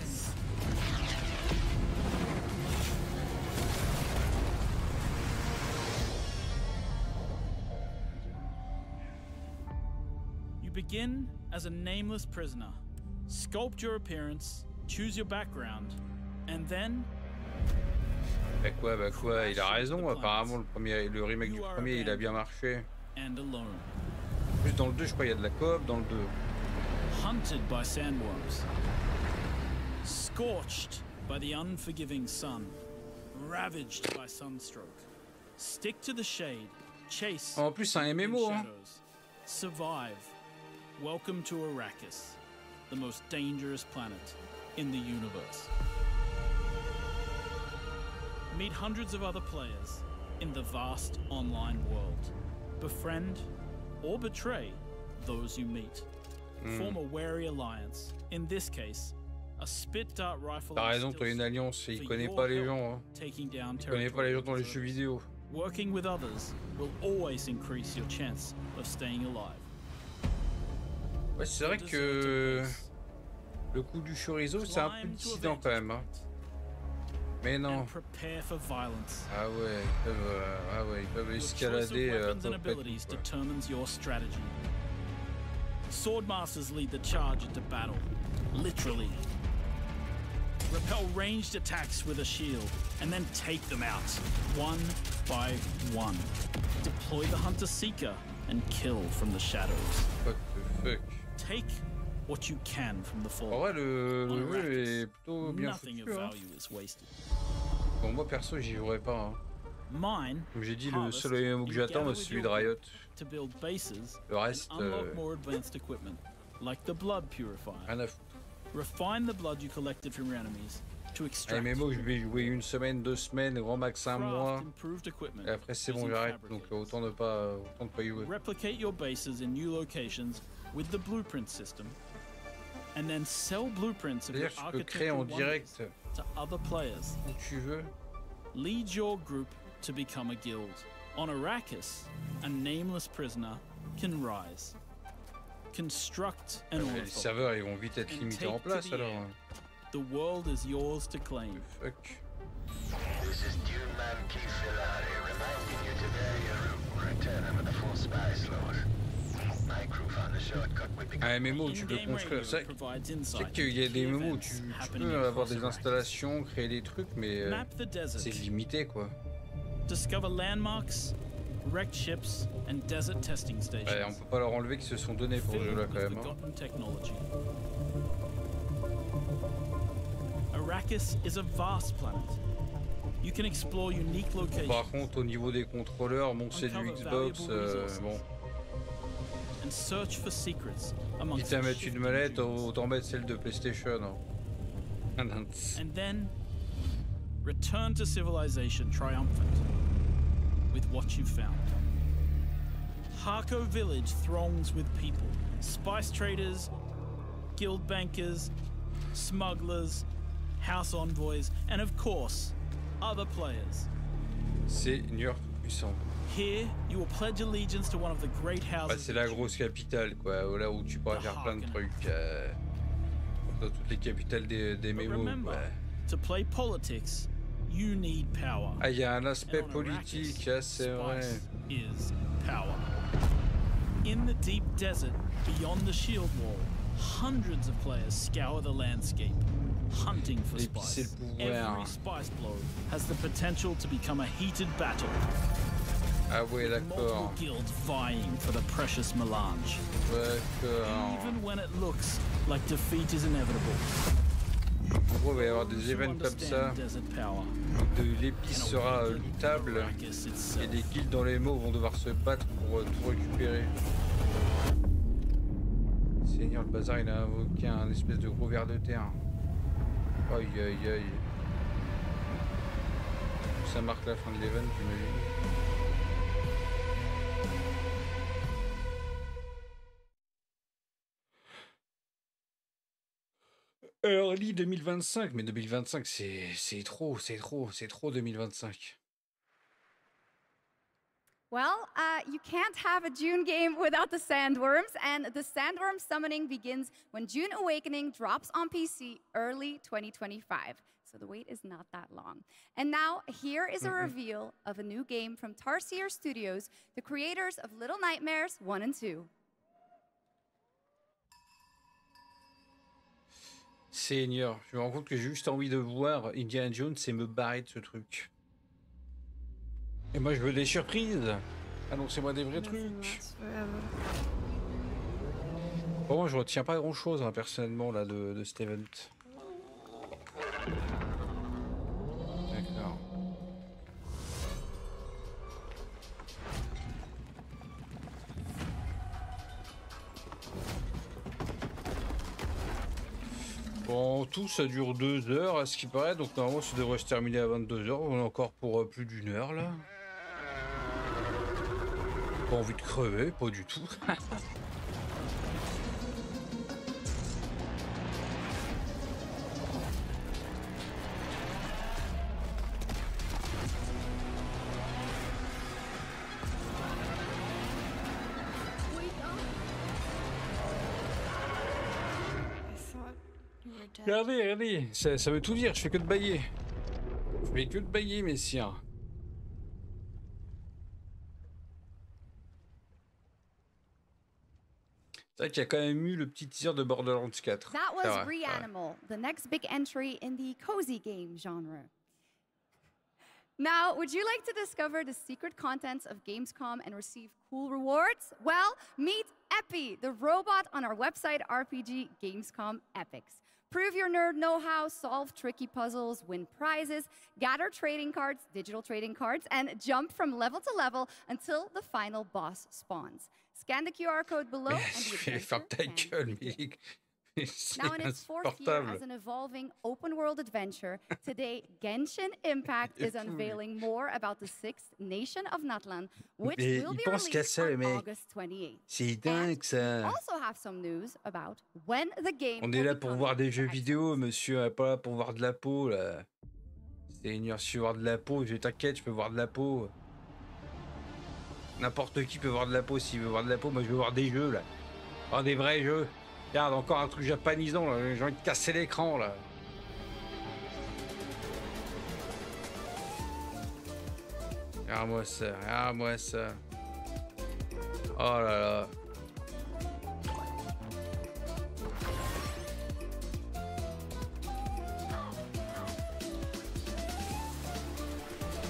You begin as a nameless prisoner. Sculpt your appearance, choose your background, and then Bah quoi, bah quoi, il a raison, apparemment, le, premier, le remake du premier, il a bien marché. En plus, dans le 2, je crois, il y a de la coop, dans le 2. Hunted by sandworms. Scorched by the unforgiving sun. Ravaged by sunstroke. Stick to the shade. Chase. En plus, un MMO, shadows. Survive. Welcome to Arrakis, the most dangerous planet in the universe. Meet hundreds of other players in the vast online world. Befriend or betray those you meet. Hmm. Form a wary alliance. In this case, a spit dart rifle. T'as raison, toi, une alliance, il connaît pas les gens. Hein. Il connaît pas les gens dans les jeux vidéo. Working with others will always increase your chance of staying alive. Ouais, c'est vrai que le coup du chorizo, c'est un peu dissident quand même. Hein. Mais non. Ah ouais, ils peuvent, euh, ah ouais, ils peuvent escalader euh, Swordmasters lead the charge into battle, literally. Repel ranged attacks with a shield, and then take them out, one by one. Deploy the Hunter Seeker and kill from the shadows. What the fuck Take what you can from the fall. En vrai, le, le jeu est plutôt bien foutu. of Hein. value is wasted. Bon, moi perso, j'y jouerai pas. Hein. Mine Comme j'ai dit, le seul MMO que j'attends, c'est celui de Riot. To build bases and unlock euh, more advanced equipment, like the blood purifier. Refine the blood you collected from your enemies to extract MMO, je vais jouer une semaine, deux semaines, grand max un mois. improved equipment. Et après, c'est bon, j'arrête. Donc euh, autant ne pas, euh, autant ne pas y jouer. Replicate your bases in new locations with the blueprint system, and then sell blueprints of your tu peux créer en architectural direct wonders to other players. où tu veux. Lead your group to become a guild. On Arrakis, a nameless prisoner can rise. Construct an les order. serveurs, ils vont vite être limités en place alors. hein. The world is yours to claim. Fuck. This is Duneman Keith Filari reminding you your return with full we began. Un MMO, tu peux construire. C'est qu'il y a des MMO où tu, tu peux avoir des installations, créer des trucs, mais euh, the c'est limité quoi. Discover landmarks, wrecked ships, and desert testing stations. Ouais, on peut pas leur enlever qu'ils se sont donnés pour ce jeu-là quand même. hein. Arrakis is a vast planet. You can explore unique locations Par contre, au niveau des contrôleurs, bon, c'est du Xbox. euh, bon, and search for secrets amongst quitte à the mettre une autant mettre celle de PlayStation. hein. And then return to civilization triumphant with what you found. Harko village throngs with people spice traders, guild bankers, smugglers, house envoys, and of course, other players. Seigneur puissant. Here, you will pledge allegiance to one of the great Bah, houses. c'est la grosse capitale, quoi. Là où tu pourras faire plein de trucs. euh, dans toutes les capitales des, des mémos. remember, ouais. to play politics, you need power. Ah, il y a un aspect politique, ah, c'est vrai. Is power. In the deep desert beyond the shield wall, hundreds of players scour the landscape, hunting for spice. Every spice blow has the potential to become a heated battle. Ah multiple d'accord. guilds vying for the precious melange. Even when it looks like defeat is inevitable. En gros, il va y avoir des événements comme ça. De l'épice sera euh, luttable. Et les guildes dans les mots vont devoir se battre pour euh, tout récupérer. Seigneur, le bazar, il a invoqué un espèce de gros ver de terre. Aïe aïe aïe. Ça marque la fin de l'event, j'imagine. Early 2025, mais 2025 c'est c'est trop, c'est trop, c'est trop 2025. Well, uh, you can't have a June game without the Sandworms, and the Sandworm summoning begins when June Awakening drops on PC early 2025. So the wait is not that long. And now, here is a reveal of a new game from Tarsier Studios, the creators of Little Nightmares 1 and 2. Seigneur, je me rends compte que j'ai juste envie de voir Indiana Jones et me barrer de ce truc. Et moi je veux des surprises. Annoncez-moi des vrais trucs. Bon, moi je retiens pas grand chose personnellement là de, de cet event. Bon, tout ça dure deux heures à ce qui paraît, donc normalement ça devrait se terminer à 22 heures. On est encore pour euh, plus d'une heure là. Pas envie de crever, pas du tout. Regardez, regardez, ça, ça veut tout dire, je fais que de bailler. Je fais que de bailler, messieurs. C'est vrai qu'il y a quand même eu le petit teaser de Borderlands 4. That was vrai, ouais. Reanimal, the next big entry in the cozy game genre. Now, would you like to discover the secret contents of Gamescom and receive cool rewards? Well, meet Epi, the robot on our website RPG Gamescom Epics. Prove your nerd know how, solve tricky puzzles, win prizes, gather trading cards, digital trading cards, and jump from level to level until the final boss spawns. Scan the QR code below and the faire mais mais c'est Now, in its fourth year as an evolving open world adventure, today Genshin Impact is C'est unveiling more about the sixth nation of Natlan, which Mais will il be released ça, on mec. August 28th. C'est dingue ça. Also, have some news about when the game. On est là pour voir des jeux vidéo, monsieur, on est pas là pour voir de la peau là. Seigneur, si je veux voir de la peau, je t'inquiète, je peux voir de la peau. N'importe qui peut voir de la peau s'il veut voir de la peau, moi je veux voir des jeux là. Voir des vrais jeux. Regarde, encore un truc japonisant là, j'ai envie de casser l'écran là. Regarde-moi ça, regarde-moi ça. Oh là là.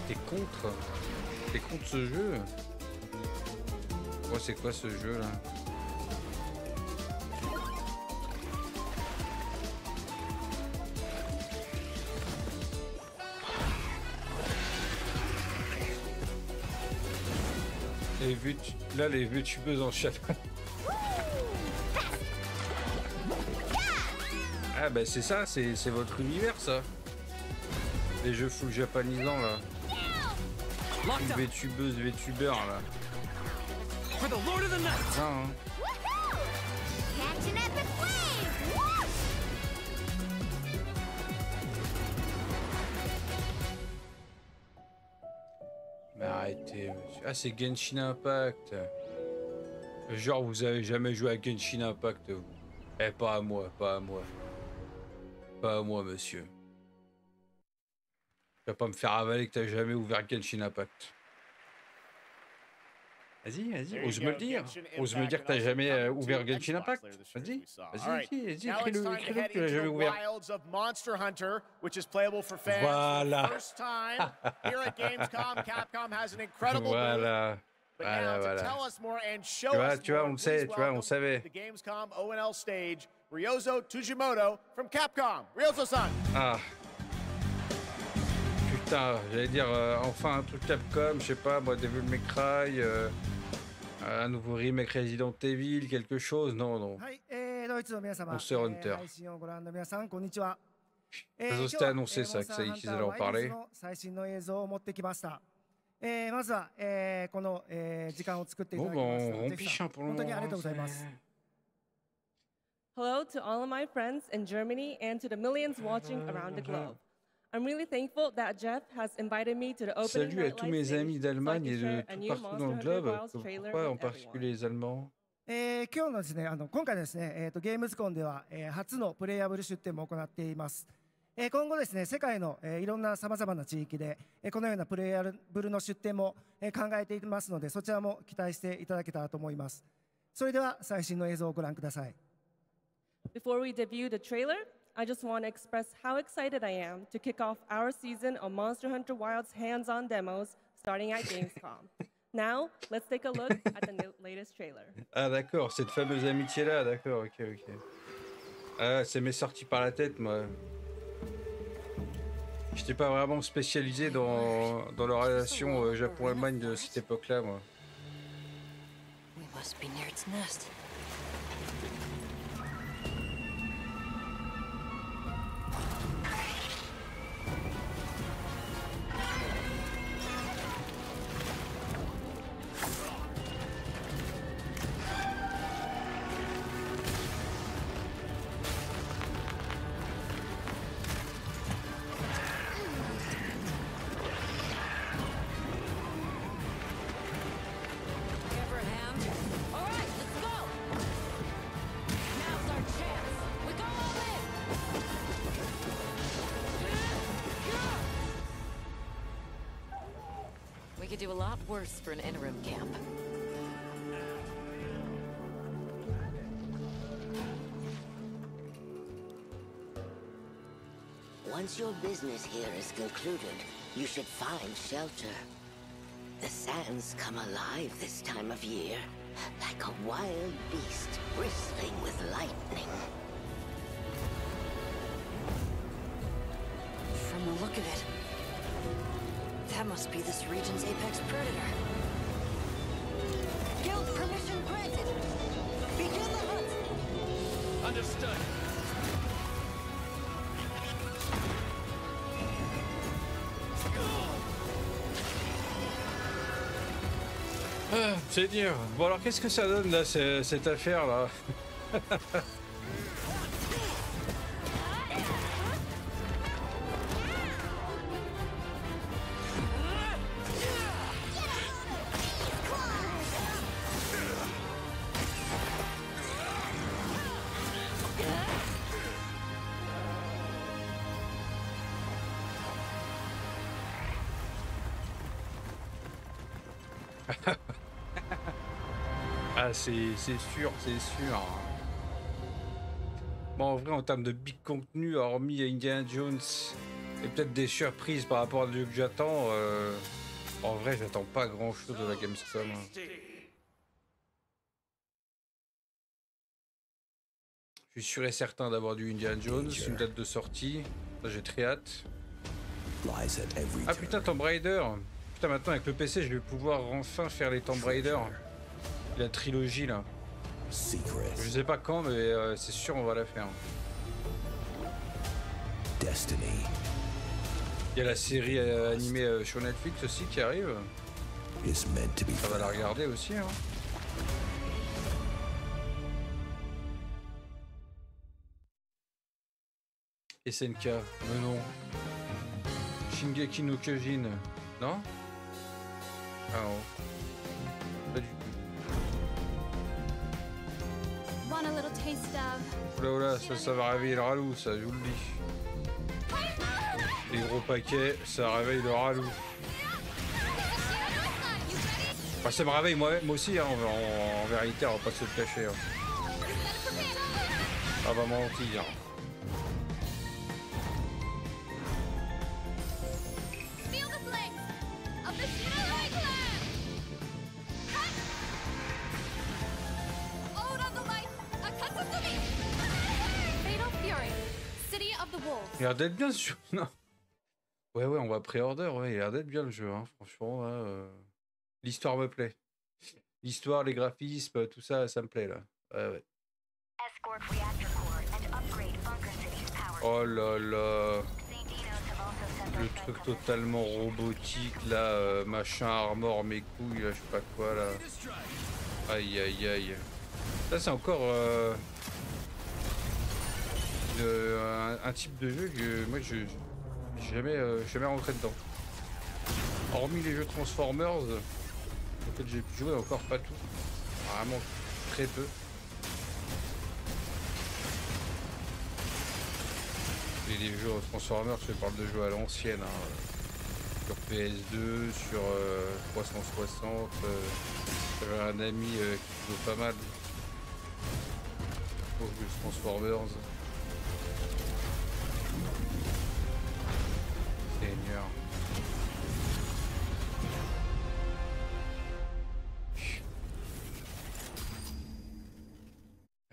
T'es contre? T'es contre ce jeu? Ouais, c'est quoi ce jeu là? Les vues, là les vues tubeuses en chat. ah bah c'est ça, c'est c'est votre univers ça. Les jeux full japonisants là. Full VTubeuse, VTuber là. Ça, hein. Ah, c'est Genshin Impact. Genre, vous avez jamais joué à Genshin Impact. Eh, pas à moi, pas à moi. Pas à moi, monsieur. Tu vas pas me faire avaler que t'as jamais ouvert Genshin Impact. Vas-y, vas-y, ose me le dire. Ose me dire que t'as jamais euh, ouvert Genshin Impact. Vas-y, vas-y, vas-y, écris-le, écris-le que tu l'as jamais ouvert. Voilà. Voilà. Voilà, Tu vois, tu on le sait, tu vois, on savait. to The Gamescom ONL stage, Ryozo Tujimoto from Capcom. Ryozo-san. Ah Putain, j'allais dire euh, enfin un truc Capcom, je sais pas, moi Devil May Cry, euh, un nouveau remake Resident Evil, quelque chose, non, non. はい、えー、ドイツの皆様、 Monster え Hunter. ー配信をご覧の皆さん、こんにちは。え Ça ー c'était 今日 annoncé は ça, えー que ça, qu'ils モンスター allaient ハ en ンターワイル parler. ズの最新の映像を持ってきました。えーまずは、えーこの、えー時間を作っていた Bon, だき bah まし on た rompiche ぜひさん hein, pour le 本当にあり moment. がとうございま hein, す。 Hello to all of my friends in Germany and to the millions watching around the globe. Salut à tous mes amis d'Allemagne et de tout partout dans le globe, pourquoi the open. 今日のですねあの今回ですね、えー、とゲームズコンでは、え、初のプレイヤブル出展も行っています、え、今後ですね世界の、え、いろんなさまざまな地域で、え、このようなプレイヤブルの出展も、え、考えていきますのでそちらも期待していただけたらと思います。それでは最新の映像をご覧ください。I just want to express how excited I am to kick off our season of Monster Hunter Wilds hands-on demos starting at Gamescom. now, let's take a look at the new- latest trailer. Ah d'accord, cette fameuse amitié-là, d'accord, ok, ok. Ah, ça m'est sorti par la tête, moi. J'étais pas vraiment spécialisé dans, dans la relation euh, Japon-Allemagne de cette époque-là, moi. We must be near its nest. Worse for an interim camp. Once your business here is concluded, you should find shelter. The sands come alive this time of year, like a wild beast bristling with lightning. From the look of it, must be this region's apex predator. Guild permission granted. Begin the hunt. Understood. Ah, c'est dur. Bon alors qu'est-ce que ça donne là, ce- cette affaire-là? Ah, c'est sûr, c'est sûr. Bon, en vrai, en termes de big contenu, hormis Indiana Jones et peut-être des surprises par rapport à ce que j'attends, euh, en vrai, j'attends pas grand-chose de la Gamescom. hein. Je suis sûr et certain d'avoir du Indiana Jones, une date de sortie. J'ai très hâte. Ah putain, Tomb Raider Putain, maintenant avec le PC, je vais pouvoir enfin faire les Tomb Raider. La trilogie là. Je sais pas quand, mais euh, c'est sûr, on va la faire. Destiny. Il y a la série euh, animée euh, sur Netflix aussi qui arrive. is meant to be Ça va la regarder aussi. Hein. SNK, mais non. Shingeki no Kyojin, non? Ah non. Oula oula, ça, ça va réveiller le ralou, ça, je vous le dis. Les gros paquets, ça réveille le ralou. Bah, ça me réveille moi, moi aussi, hein, en, vérité, on va pas se le cacher. Hein. Ah bah mentir. L'air d'être bien jeu. Non? Ouais, ouais, on va pré-order. Ouais, il a l'air d'être bien le jeu. Hein. Franchement, euh, l'histoire me plaît. L'histoire, les graphismes, tout ça, ça me plaît là. Ouais, ouais. Oh là là. Le truc totalement robotique là, euh, machin armor, mes couilles, là, je sais pas quoi là. Aïe aïe aïe. Ça c'est encore euh, de- un, type de jeu que moi je j'ai jamais, euh, jamais rentré dedans. Hormis les jeux Transformers, auxquels j'ai pu jouer encore pas tout. Vraiment très peu. Et les jeux Transformers, je parle de jeux à l'ancienne. hein, Sur PS2, sur euh, 360. euh, J'avais un ami euh, qui jouait pas mal Transformers. Seigneur.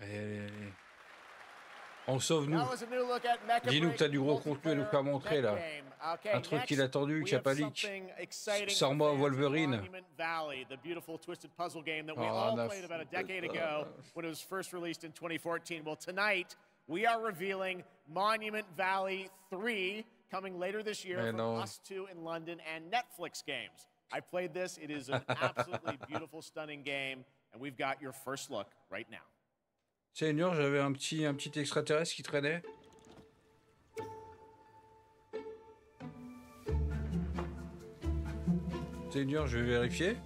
Allez, allez, allez. On a at Mecha Dis-nous que t'as du gros contenu à nous faire montrer là. Un truc next, inattendu, we qui a pas leak. Sors-moi Wolverine. Monument Valley, the beautiful twisted puzzle game that we Oh, all enough. played about a decade ago when it was first released in 2014. Well, tonight we are revealing Monument Valley 3 coming later this year from non. Us 2 in London and Netflix games. I played this. It is an absolutely beautiful, stunning game, and we've got your first look right now. Seigneur, j'avais un petit, un petit extraterrestre qui traînait. Seigneur, je vais vérifier.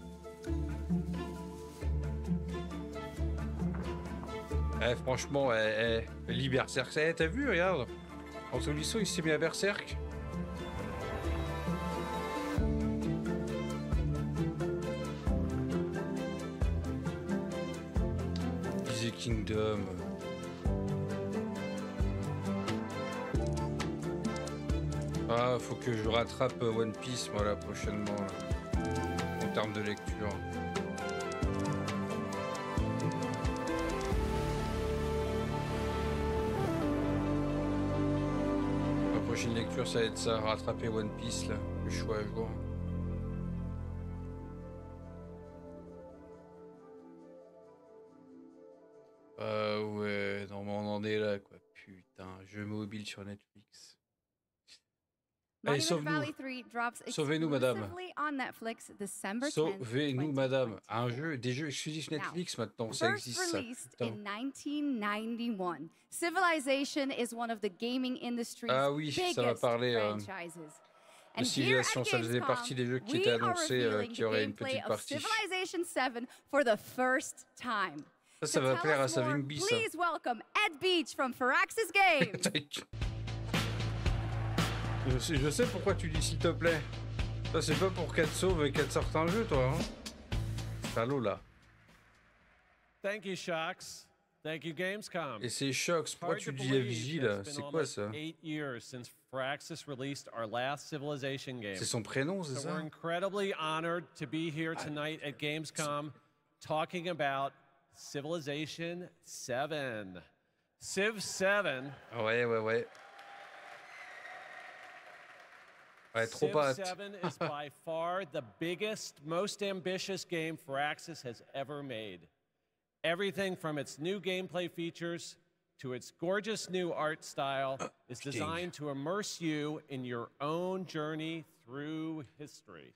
Eh, franchement, eh, eh. Eh, t'as vu, regarde. En solution, il s'est mis à Berserk. Easy Kingdom. Ah, faut que je rattrape One Piece, moi, là, prochainement, en termes de lecture. Lecture, ça être ça, rattraper One Piece, là, le choix à jour. Ah ouais, non, mais on en est là, quoi. Putain, jeu mobile sur Netflix. Allez, Monument sauve-nous. Valley 3 drops Sauvez-nous, madame. exclusively on Netflix December 10th. Sauvez-nous, madame. Un jeu, des jeux exclusifs Netflix maintenant, ça existe ça. released Putain. in 1991, Civilization is one of the gaming industry's Ah oui, ça va parler, euh, franchises. de Civilization, at ça faisait partie des jeux qui étaient annoncés, euh, the aurait une petite partie. Civilization 7 for the first time. Ça, ça va plaire à Bee, ça. Please welcome Ed Beach from Firaxis Games. Je sais, je sais pourquoi tu dis s'il te plaît. Ça, c'est pas pour qu'elle te sauve et qu'elle te sorte un jeu, toi. Hein Salaud, là. Thank you, Shocks. Thank you, Gamescom. Et c'est Shox, pourquoi tu dis FJ, là? C'est quoi ça? C'est son prénom, c'est So ça? we're incredibly honored to be here tonight at Gamescom talking about Civilization 7. Civ 7. Ah Ouais, ouais, ouais. Ouais, trop Civ pas 7 is by far the biggest, most ambitious game Firaxis has ever made. Everything from its new gameplay features to its gorgeous new art style is designed to immerse you in your own journey through history.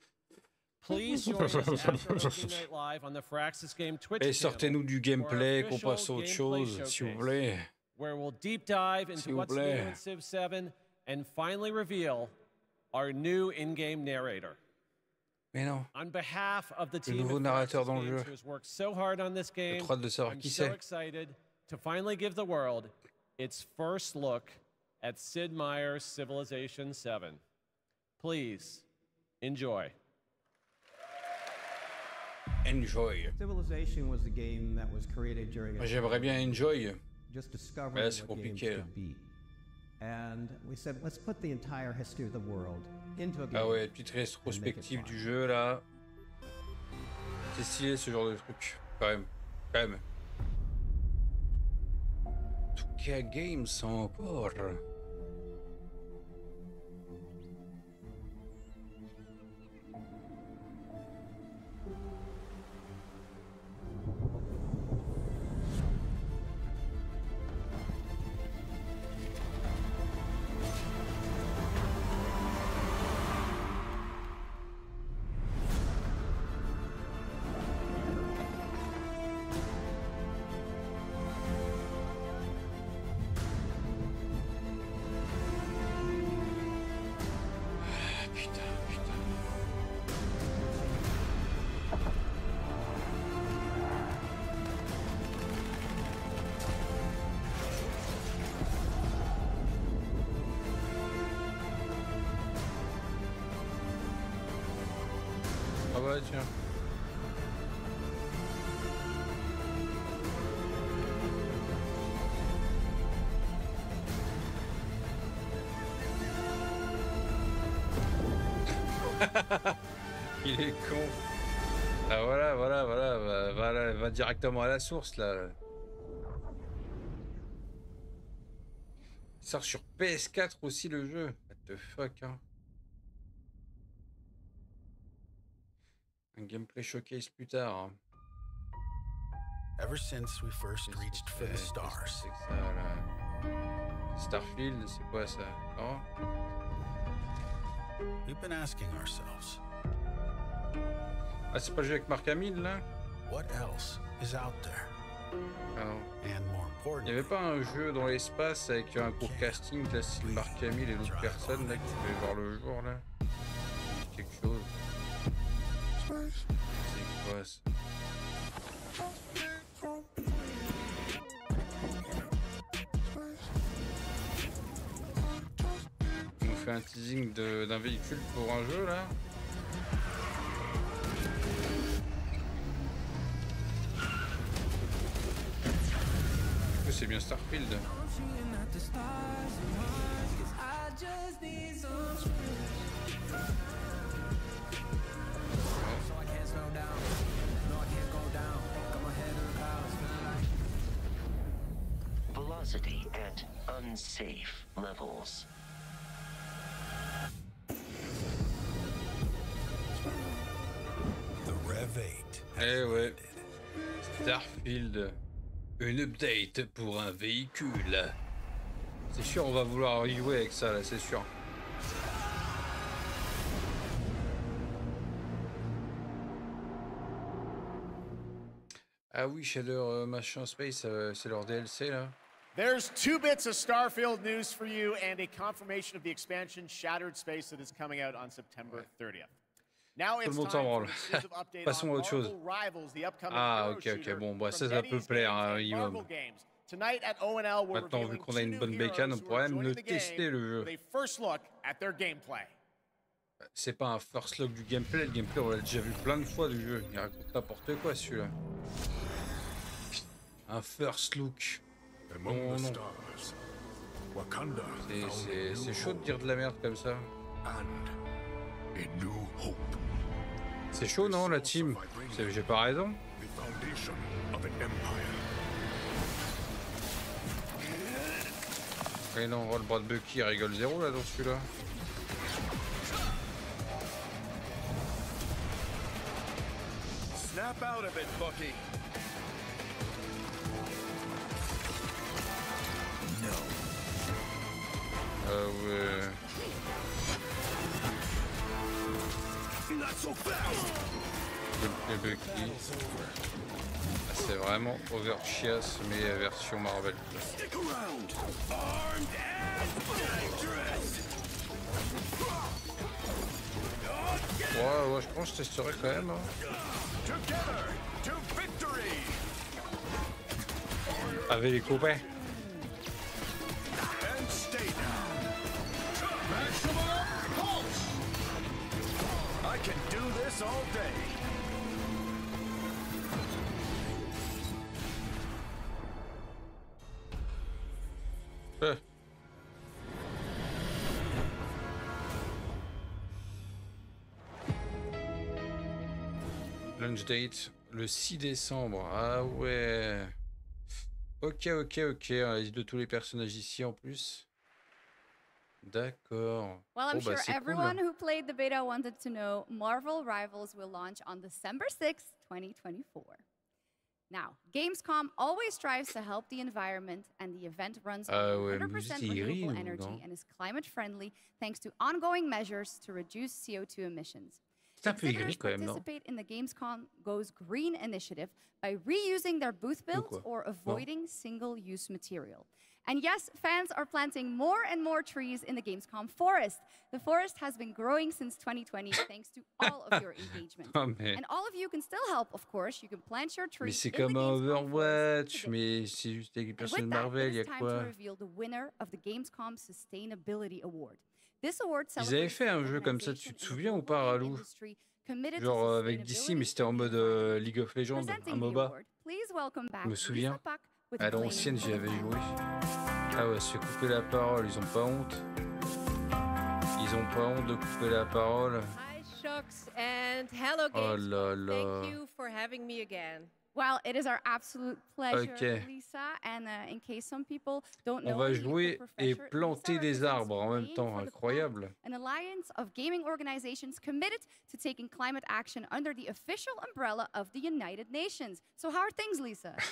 Please join us after Night Live on the Firaxis Game Twitch eh, Et sortez-nous du gameplay, qu'on passe à autre chose, s'il vous plaît. Where we'll deep dive into what's new in Civ 7 and finally reveal our new in-game narrator. Mais non. On behalf of the Le team nouveau narrateur Firaxis dans le jeu. who has worked so hard on this game, trop hâte de savoir I'm qui so c'est. excited to finally give the world its first look at Sid Meier's Civilization 7. Please enjoy. Enjoy. Civilization was a game that was created during a J'aimerais bien enjoy. just Mais discovering là, c'est what games Ah ouais, petite rétrospective du jeu là. C'est stylé ce genre de truc. Quand même. Quand même. Games encore. Il est con. Ah voilà, voilà, voilà, va, va directement à la source là. Il sort sur PS4 aussi le jeu. What the fuck hein. Un gameplay showcase plus tard. hein. Ever since we first reached for the stars. Starfield, c'est quoi ça? Non we've been asking ourselves, Ah c'est pas le jeu avec Marc Hamill là? what else is out there? More Il y avait pas un jeu dans l'espace avec un court casting style Marc Hamill et d'autres personnes là qui pouvaient voir le jour là? Quelque chose. C'est quoi ça? Fait un teasing d'un véhicule pour un jeu là c'est bien Starfield Velocity at unsafe levels. Eh ouais. Starfield. Une update pour un véhicule. C'est sûr, on va vouloir y jouer avec ça là, c'est sûr. Ah oui, Shader euh, machin Space, euh, c'est leur DLC là. There's two bits of Starfield news for you and a confirmation of the expansion Shattered Space that is coming out on September 30th. Now Tout it's le monde s'en branle. Passons à autre chose. Ah ok ok, bon bah ça, ça peut plaire à un minimum. We're Maintenant, vu qu'on a une bonne bécane, on pourrait même le tester le jeu. with a first look at their gameplay. C'est pas un first look du gameplay, le gameplay on l'a déjà vu plein de fois du jeu. Il raconte n'importe quoi celui-là. Un first look. Non, non. C'est- chaud de dire de la merde comme ça. and a new hope. C'est chaud non la team J'ai pas raison. Et non, oh, le bras de Bucky il rigole zéro là dans celui-là. Snap out of it, Bucky. Euh ouais. Le. Ah, C'est vraiment overchias mais version Marvel. Ouais, ouais, je pense que je testerai quand même. hein. Avec les copains. Lunch date le 6 décembre. Ah ouais. Ok, ok, ok. On a dit de tous les personnages ici en plus. D'accord. Well, I'm bah, sure c'est everyone cool. who played the beta wanted to know Marvel Rivals will launch on December 6th, 2024. Now, Gamescom always strives to help the environment, and the event runs Ah on ouais, 100% mais juste, il rit, renewable energy and is climate friendly thanks to ongoing measures to reduce CO2 emissions. Exhibitors participate in the Gamescom Goes Green initiative by reusing their booth builds or avoiding single-use material. And yes, fans are planting more and more trees in the Gamescom forest. The forest has been growing since 2020 thanks to all of your engagement. Oh, mais- And all of you can still help, of course. You can plant your Mais trees c'est in the comme Overwatch, mais c'est juste avec les that, Marvel, il y a quoi to reveal the winner of the Gamescom Sustainability Award. This award Ils avaient celebrates fait un jeu comme ça, tu te souviens ou pas, Ralou? Genre avec DC, mais c'était en mode euh, League of Legends, un MOBA. award, please welcome back Je me souviens. À l'ancienne, j'y avais joué. Ah ouais, se couper la parole, ils ont pas honte. Ils ont pas honte de couper la parole. Hi, Shucks, and hello, Oh Games. là là. Thank you for having me again. Well, it is our absolute pleasure, Ok. Lisa. And uh, in case some people don't On know, va jouer et planter des arbres en même temps, incroyable. an alliance of gaming organizations committed to taking climate action under the official umbrella of the United Nations. So, how are things, Lisa?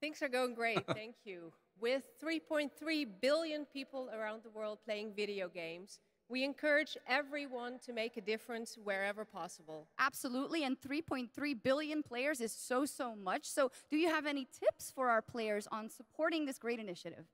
Things are going great, thank you. With 3.3 billion people around the world playing video games, we encourage everyone to make a difference wherever possible. Absolutely, and 3.3 billion players is so, so much. So, do you have any tips for our players on supporting this great initiative?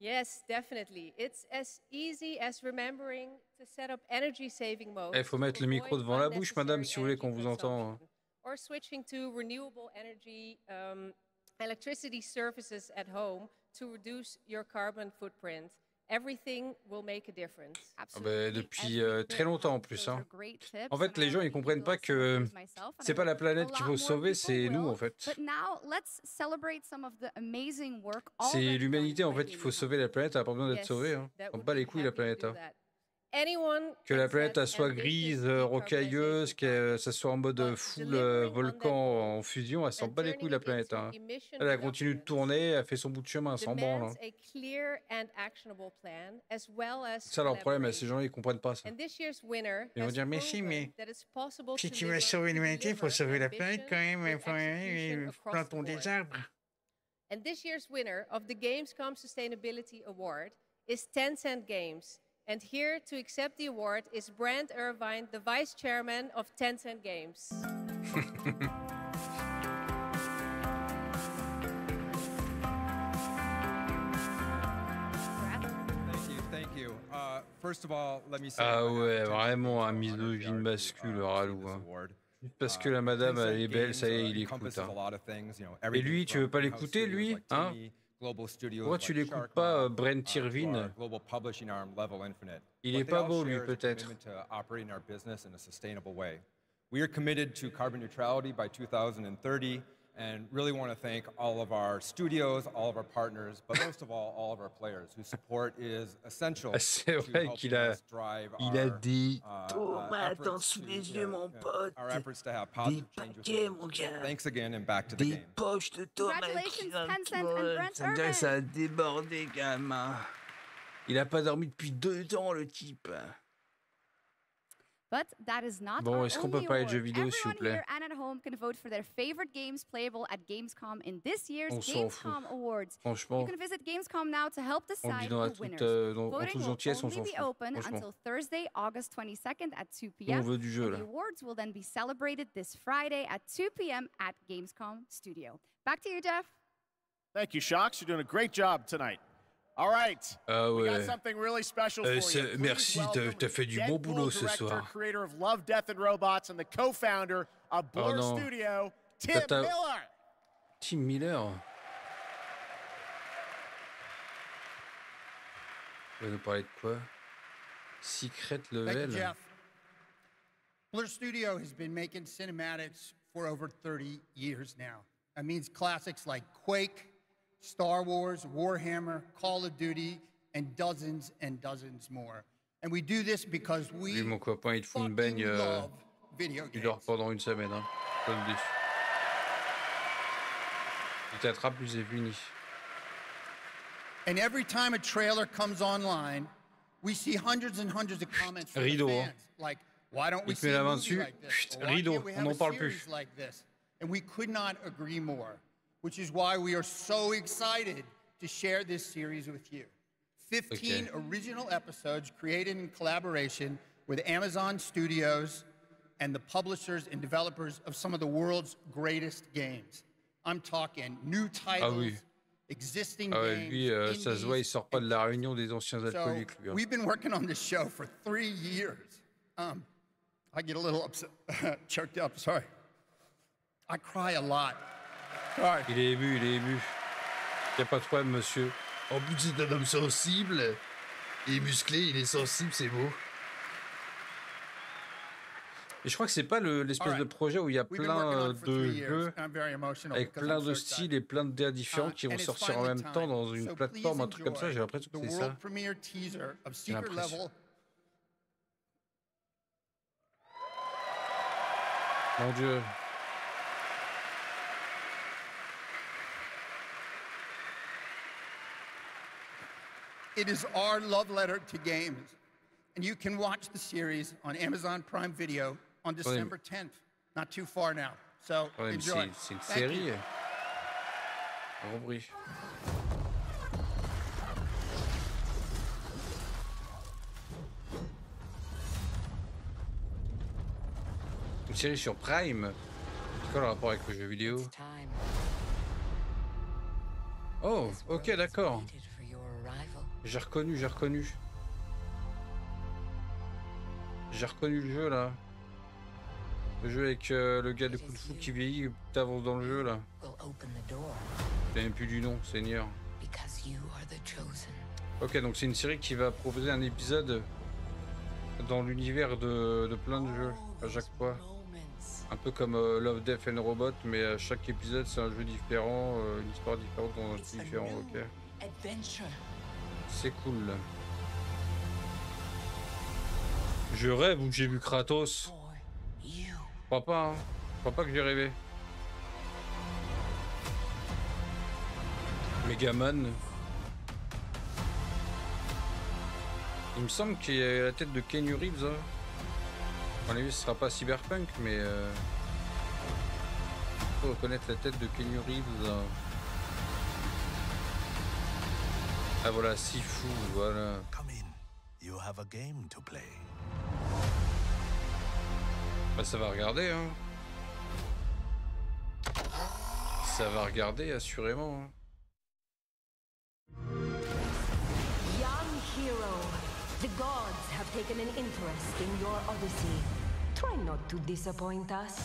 Yes, definitely. It's as easy as remembering to set up energy saving mode. Il Eh, faut mettre le micro devant la bouche, madame, si vous voulez qu'on vous entende. or switching to renewable energy um, electricity services at home to reduce your carbon footprint. Everything will make a difference. Ah bah, depuis euh, très longtemps en plus. hein. En fait, les gens ils comprennent pas que c'est pas la planète qu'il faut sauver, c'est nous en fait. But now, let's celebrate some of the amazing work C'est l'humanité en fait qu'il faut sauver la planète, elle a pas besoin d'être sauvée. Hein. On bat les couilles la planète. hein. Que la planète soit grise, rocailleuse, que ça soit en mode full euh, volcan en fusion, elle s'en bat les couilles la planète. hein. Elle, elle continue de tourner, elle fait son bout de chemin, elle s'en branle. hein. a ça leur problème, hein, ces gens ils comprennent pas ça. And this year's winner Ils vont dire, mais si, mais Si tu veux sauver l'humanité, il faut sauver la planète quand même, il faut plantons des arbres. And this year's winner of the Gamescom Sustainability Award is Tencent Games. And here to accept the award is Brand Irvine, the vice chairman of Tencent Games. Thank you, thank you. Uh, first of all, let me say Ah on behalf ouais, of Tencent vraiment un Games, we're honored to be misogyne honored mascule, to, uh, Ralou. receive this hein. award. Juste parce Uh, que la madame Tencent elle est belle, ça y est, Games, il uh, écoute. encompasses hein. a lot of things, you know, Et everything lui, tu from veux pas in-house l'écouter, studios lui like hein Tiny, global studios Pourquoi tu Shark pas, euh, Brent uh, to Irvine. Il What est they pas beau, lui, peut-être. Commitment to operating our business in a sustainable way. We are committed to carbon neutrality by 2030 and really want to thank all of our studios, all of our partners, but most of all, all of our players whose support is essential Ah, C'est to vrai helping qu'il a, us drive il a our, des uh, tomates efforts en sous to, les uh, yeux, mon uh, pote. Our efforts to have Des positive change within paquets, the mon industry. gars. Thanks again and back to the Des game. poches de tomates Congratulations, qui viennent Tencent and de- Brent Ça me dirait que ça a débordé, gamin. Il a pas dormi depuis deux ans, le type. But that is not bon, est-ce qu'on peut and at home can vote for their favorite games playable at Gamescom in this year's Gamescom Awards. You can visit Gamescom now to help decide the winners. Voting will only be open until Thursday, August 22nd at 2 p.m. The awards will then be celebrated this Friday at 2 p.m. at Gamescom Studio. Back to you, Jeff. Thank you, Shox. You're doing a great job tonight. All right. Ah We got ouais. something really special Euh, for c'est- you. Please merci, t'as fait du bon boulot ce soir. creator of Love, Death and Robots, and the co-founder of Blur non. Studio, Tim Miller. Tim Miller. Il va nous parler de quoi Secret Thank you, Jeff. Blur Studio has been making cinematics for over 30 years now. That means classics like Quake, Star Wars, Warhammer, Call of Duty, and dozens and dozens more. And we do this because Lui, we mon copain, il te fout une baigne. euh, love video il games. dort pendant une semaine. Hein. Je te le dis. Il t'attrape, plus c'est fini. And every time a trailer comes online, we see hundreds and hundreds of comments from the Rideau, hein. fans, like, why don't we Il te see met a la main movie dessus. like this? Chut, Or why rideau, can't we on have n'en a parle plus. series like this? And we could not agree more, which is why we are so excited to share this series with you. 15 Okay. original episodes created in collaboration with Amazon Studios and the publishers and developers of some of the world's greatest games. I'm talking new Ah titles, oui. existing Ah games, lui, euh, ça se voit, il sort pas de la réunion des anciens so alcooliques. lui, hein. we've been working on this show for three years. Um, I get a little upset, choked up. Sorry. I cry a lot. Il est ému, il est ému. Y a pas de problème, monsieur. En plus, c'est un homme sensible. Il est musclé, il est sensible, c'est beau. Et je crois que c'est pas le- l'espèce de projet où il y a plein de jeux avec plein de styles et plein de DA différents Uh, qui vont sortir en même temps dans une plateforme, un truc comme ça. J'ai l'impression que c'est ça. l'impression. Mon dieu. It is our love letter to games. And you can watch the series on Amazon Prime Video on December 10th. Not too far now. So Quand enjoy. c'est c'est une Thank you. série. Repris. Une série sur Prime. C'est quoi le rapport avec le jeu vidéo Oh, ok, d'accord. J'ai reconnu, j'ai reconnu. J'ai reconnu le jeu là. Le jeu avec euh, le gars de Kung Fu qui vieillit t'avances dans le jeu là. J'ai même plus du nom, Seigneur. Because you are the chosen. Ok, donc c'est une série qui va proposer un épisode dans l'univers de, de plein de jeux à chaque fois. Un peu comme euh, Love, Death and Robot, mais à chaque épisode c'est un jeu différent, euh, une histoire différente dans un jeu différent. Ok, Adventure. C'est cool. Je rêve ou j'ai vu Kratos Je crois pas, hein. Crois pas que j'ai rêvé. Megaman. Il me semble qu'il y a la tête de Kenny Reeves. Hein. Avis, ce sera pas Cyberpunk, mais. Euh... Faut reconnaître la tête de Kenny Reeves. hein. Ah voilà, Sifu, voilà. Come in. You have a game to play. Bah, ça va regarder, hein. Ça va regarder, assurément. hein. Young hero, the gods have taken an interest in your odyssey. Try not to disappoint us.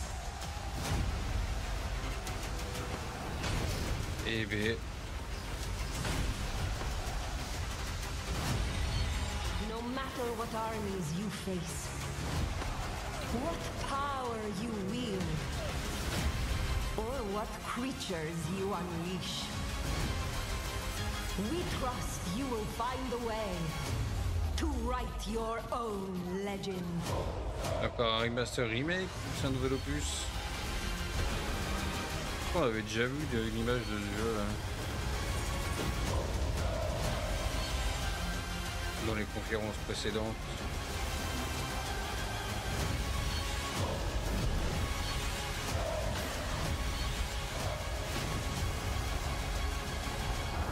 Eh ben, matter what armies you face, what power you wield, or what creatures you unleash, we trust you will find a way to write your own legend. un remaster remake ou c'est un nouvel opus qu'on avait déjà vu de- une image de ce jeu là. Dans les conférences précédentes.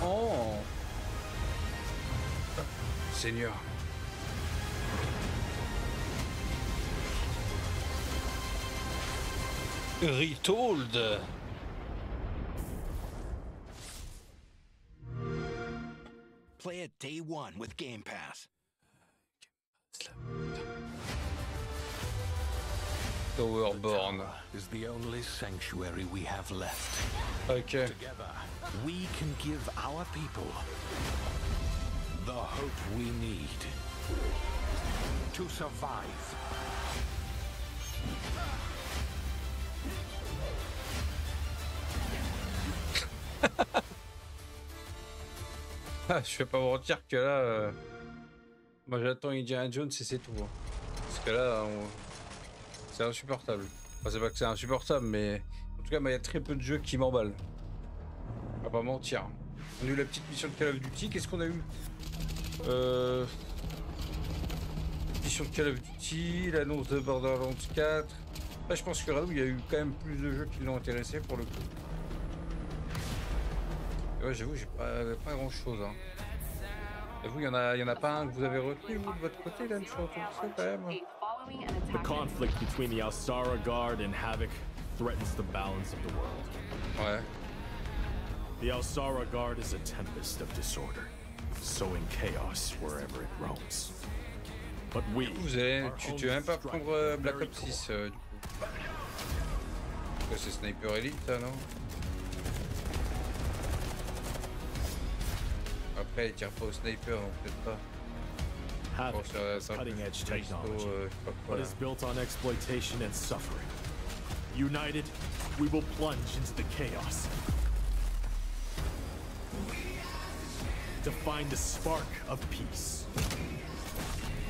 Oh Seigneur. Retold. Day one with Game Pass. Towerborn. Is the only sanctuary we have left. Okay. Together, we can give our people the hope we need to survive. Ah, je vais pas vous mentir que là, euh, moi j'attends Indiana Jones et c'est tout. hein. Parce que là, on- c'est insupportable. Enfin, c'est pas que c'est insupportable, mais en tout cas, il y a très peu de jeux qui m'emballent. On va pas mentir. On a eu la petite mission de Call of Duty. Qu'est-ce qu'on a eu? Euh... Mission de Call of Duty, l'annonce de Borderlands 4. Là, je pense que Radou, il y a eu quand même plus de jeux qui l'ont intéressé pour le coup. Ouais, j'avoue, j'ai pas, pas grand chose. Hein. Et vous, il y, en a- y en a pas un que vous avez retenu, vous, de votre côté, là, sur tout ça, quand même The conflict between the Alsara Guard and Havoc threatens the balance of the world. Ouais. The Alsara Guard is a tempest of disorder, sowing chaos wherever it roams. But we, Vous allez, our tu, tu vas même pas prendre euh, Black Ops 6, euh, du coup. C'est Sniper Elite, ça, non? Après, tire pas au sniper, donc peut-être pas. Havoc is cutting-edge technology, euh, je sais pas quoi, but is built on exploitation and suffering. United, we will plunge into the chaos. To find the spark of peace.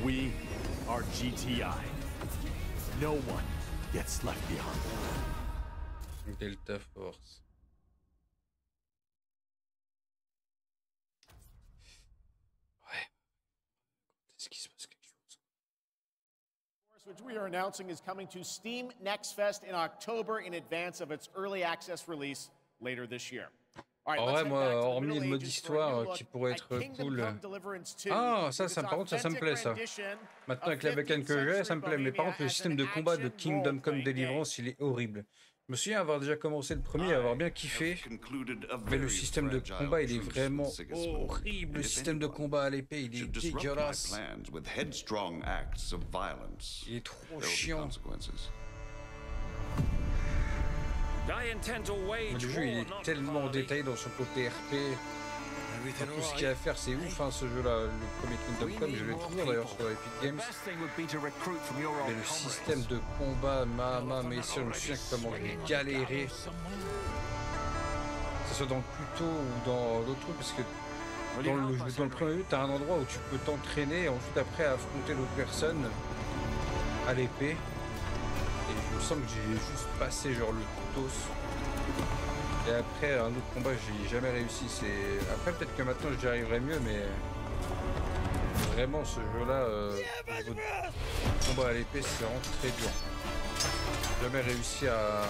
We are GTI. No one gets left behind. Delta Force. Est-ce qu'il se passe quelque chose which we are announcing is coming to Steam Next Fest in October in advance of its early access release later this year. Right, head moi, hormis le mode histoire look qui pourrait être cool. 2, Ah, ça, ça par contre, ça, ça me plaît, ça. Maintenant, avec la bécane que 15th j'ai, ça me plaît. Mais par contre, le système de combat de Kingdom Come. Deliverance, il est horrible. Je me souviens avoir déjà commencé le premier, avoir bien kiffé. Mais le système de combat, il est vraiment horrible. Le système de combat à l'épée, il est dégueulasse. Il est trop chiant. Mais le jeu, il est tellement détaillé dans son côté RP. Tout ce qu'il y a à faire, c'est ouf hein, ce jeu-là. Le premier Kingdom Come, je l'ai trouvé d'ailleurs sur Epic Games. Mais le système de combat, ma, ma, mais si je me souviens comment j'ai galéré. Que ce soit dans le Pluto ou dans l'autre truc, parce que dans le, dans le premier jeu, t'as un endroit où tu peux t'entraîner et ensuite après affronter d'autres personnes à l'épée. Et je me sens que j'ai juste passé genre le couteau. Et après, un autre combat, j'ai jamais réussi. C'est Après, peut-être que maintenant j'y arriverai mieux, mais vraiment, ce jeu-là, euh, combat à l'épée, c'est vraiment très dur. J'ai jamais réussi à,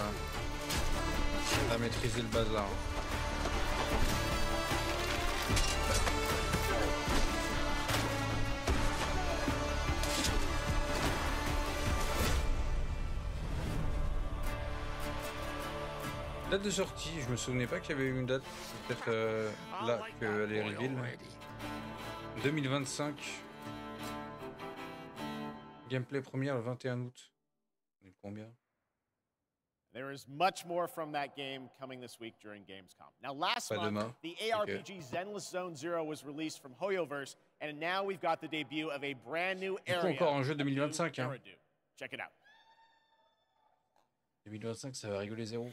à maîtriser le bazar. Date de sortie, je me souvenais pas qu'il y avait eu une date, c'est peut-être euh, là qu'elle est reveal. 2025. Gameplay première le 21 août. On est combien? There is much more from that game coming this week during Gamescom. Now, last Pas month, demain. the. ARPG Zenless Zone Zero was released from Hoyoverse, and now we've got the debut of a brand new area. encore un jeu of New 2025. Hein. Eridu. Check it out. 2025, ça va rigoler zéro.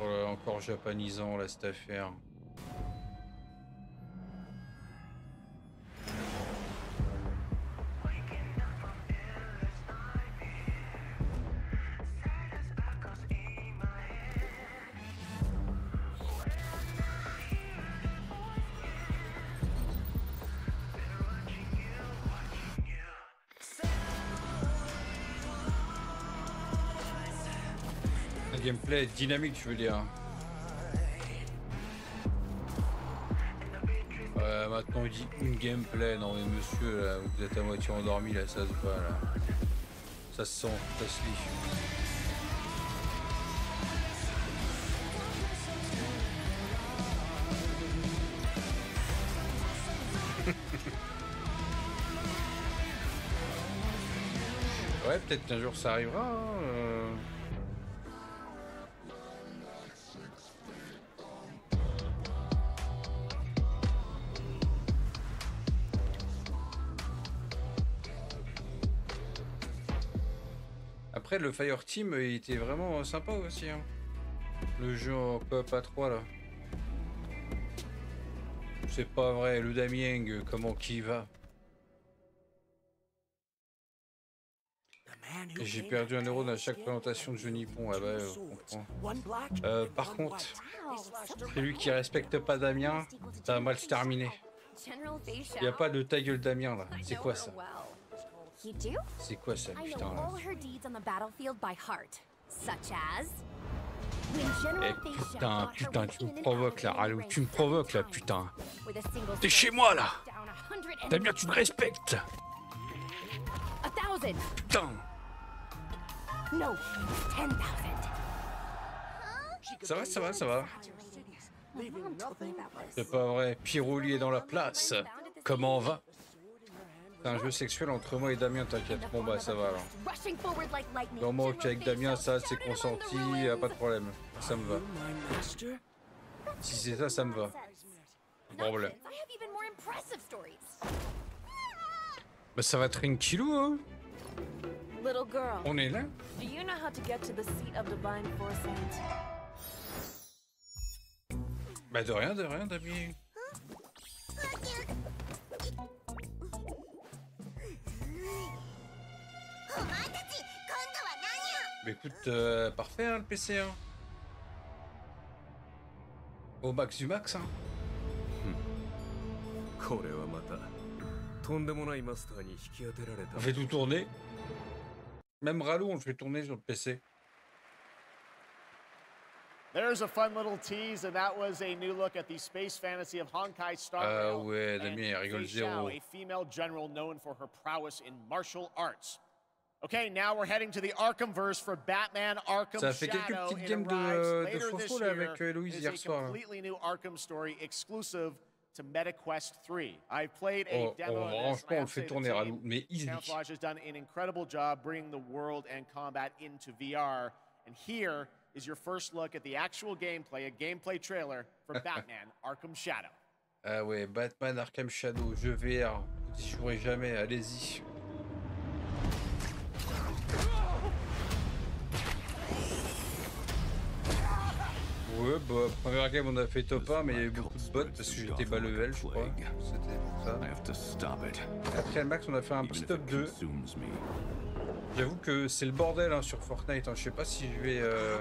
Là, encore japonisant là cette affaire. dynamique, tu veux dire. Maintenant il dit une gameplay. Non, mais monsieur, là, vous êtes à moitié endormi, là, ça se voit, là. Ça se sent, ça se lit. Ouais, peut-être qu'un jour ça arrivera. Hein, euh. Le Fire Team, euh, il était vraiment sympa aussi. hein. Le jeu en coop à 3 là. C'est pas vrai, le Damien, euh, comment qui va J'ai perdu un euro dans chaque présentation de jeu nippon. Ah bah, euh, par contre, celui qui respecte pas Damien, ça va mal se terminer. Y a pas de ta gueule Damien là. C'est quoi ça? C'est quoi ça, I putain know là all her deeds on the battlefield by heart, such as when Eh putain, putain, tu me provoques là. tu me provoques là, putain. T'es chez moi là Damien, tu me respectes. Putain. Ça va, ça va, ça va. C'est pas vrai. Piroli est dans la place. Comment on va? C'est un jeu sexuel entre moi et Damien, t'inquiète. Bon bah ça va alors. Rushing forward like lightning. Dans moi, ok, avec Damien, ça c'est consenti, y a pas de problème. Ça me va. Si c'est ça, ça me va. Problème. I have even more impressive stories. Bah ça va tranquillou, hein Little girl. On est là Do you know how to get to the seat of divine foresight? Bah de rien, de rien, Damien. Bah écoute, euh, parfait hein, le PC. Hein. Au max du max. Hein. これはまたとんでもないマスターに引き当てられた On fait tout tourner. Même Ralou, on le fait tourner sur le PC. There's a fun little tease, and that was a new look at the space fantasy of Honkai Star Ah Rail ouais, and Damien, il rigole Fei zéro. Xiao, a female general known for her prowess in martial arts. Okay, now we're heading to the Arkhamverse for Batman Arkham Ça fait quelques Shadow. petites It games de- de this là, avec, euh, is hier a soir, completely new Arkham story exclusive to MetaQuest 3. I've played a Oh, demo oh, of this, I franchement, on le fait tourner, team, Ralou, mais easy. Camouflage has done an incredible job bringing the world and combat into VR. And here is your first look at the actual gameplay, a gameplay trailer for Batman Arkham Shadow. Ah ouais, Batman Arkham Shadow, jeu VR. Y jouerez jamais, allez-y. Ouais, bah, première game on a fait top 1, mais il y a eu beaucoup de bots parce que j'étais bas level, je crois. C'était pour ça. Après le max, on a fait un petit top 2. J'avoue que c'est le bordel hein, sur Fortnite. hein. Je sais pas si je vais. euh,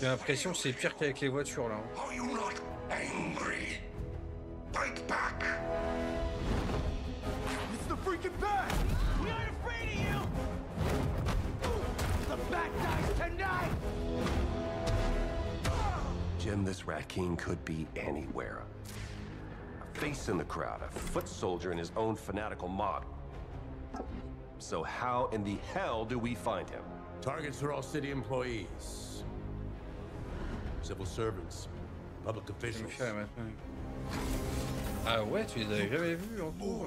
J'ai l'impression que c'est pire qu'avec les voitures là. hein. Are you not angry? Fight back! It's the Jim, this Rat King could be anywhere. A face in the crowd, a foot soldier in his own fanatical mob. So how in the hell do we find him? Targets are all city employees, civil servants, public officials. Faire maintenant. Ah ouais, tu les avais jamais vus en tout.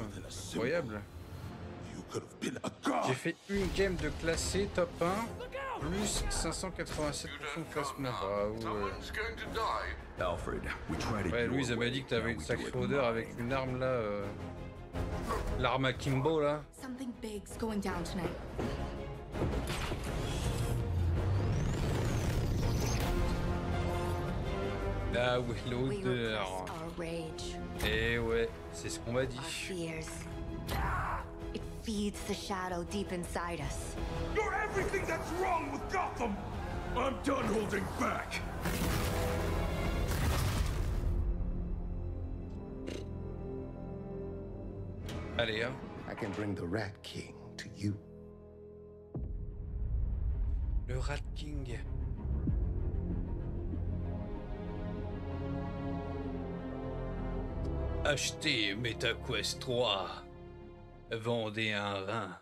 Incroyable. J'ai fait une game de classé top 1 plus 587% de classement. Ah ouais. Alfred, we tried it Ouais, Louise elle m'a dit que t'avais une sacrée odeur avec une arme là. euh, L'arme à Kimbo là. Something big's going down tonight. Ah ouais, We l'odeur. Et ouais, c'est ce qu'on m'a dit. Our feeds the shadow deep inside us. You're everything that's wrong with Gotham! I'm done holding back! Allez, hein. I can bring the Rat King to you. Le Rat King. Achetez MetaQuest 3. Vendez un rein.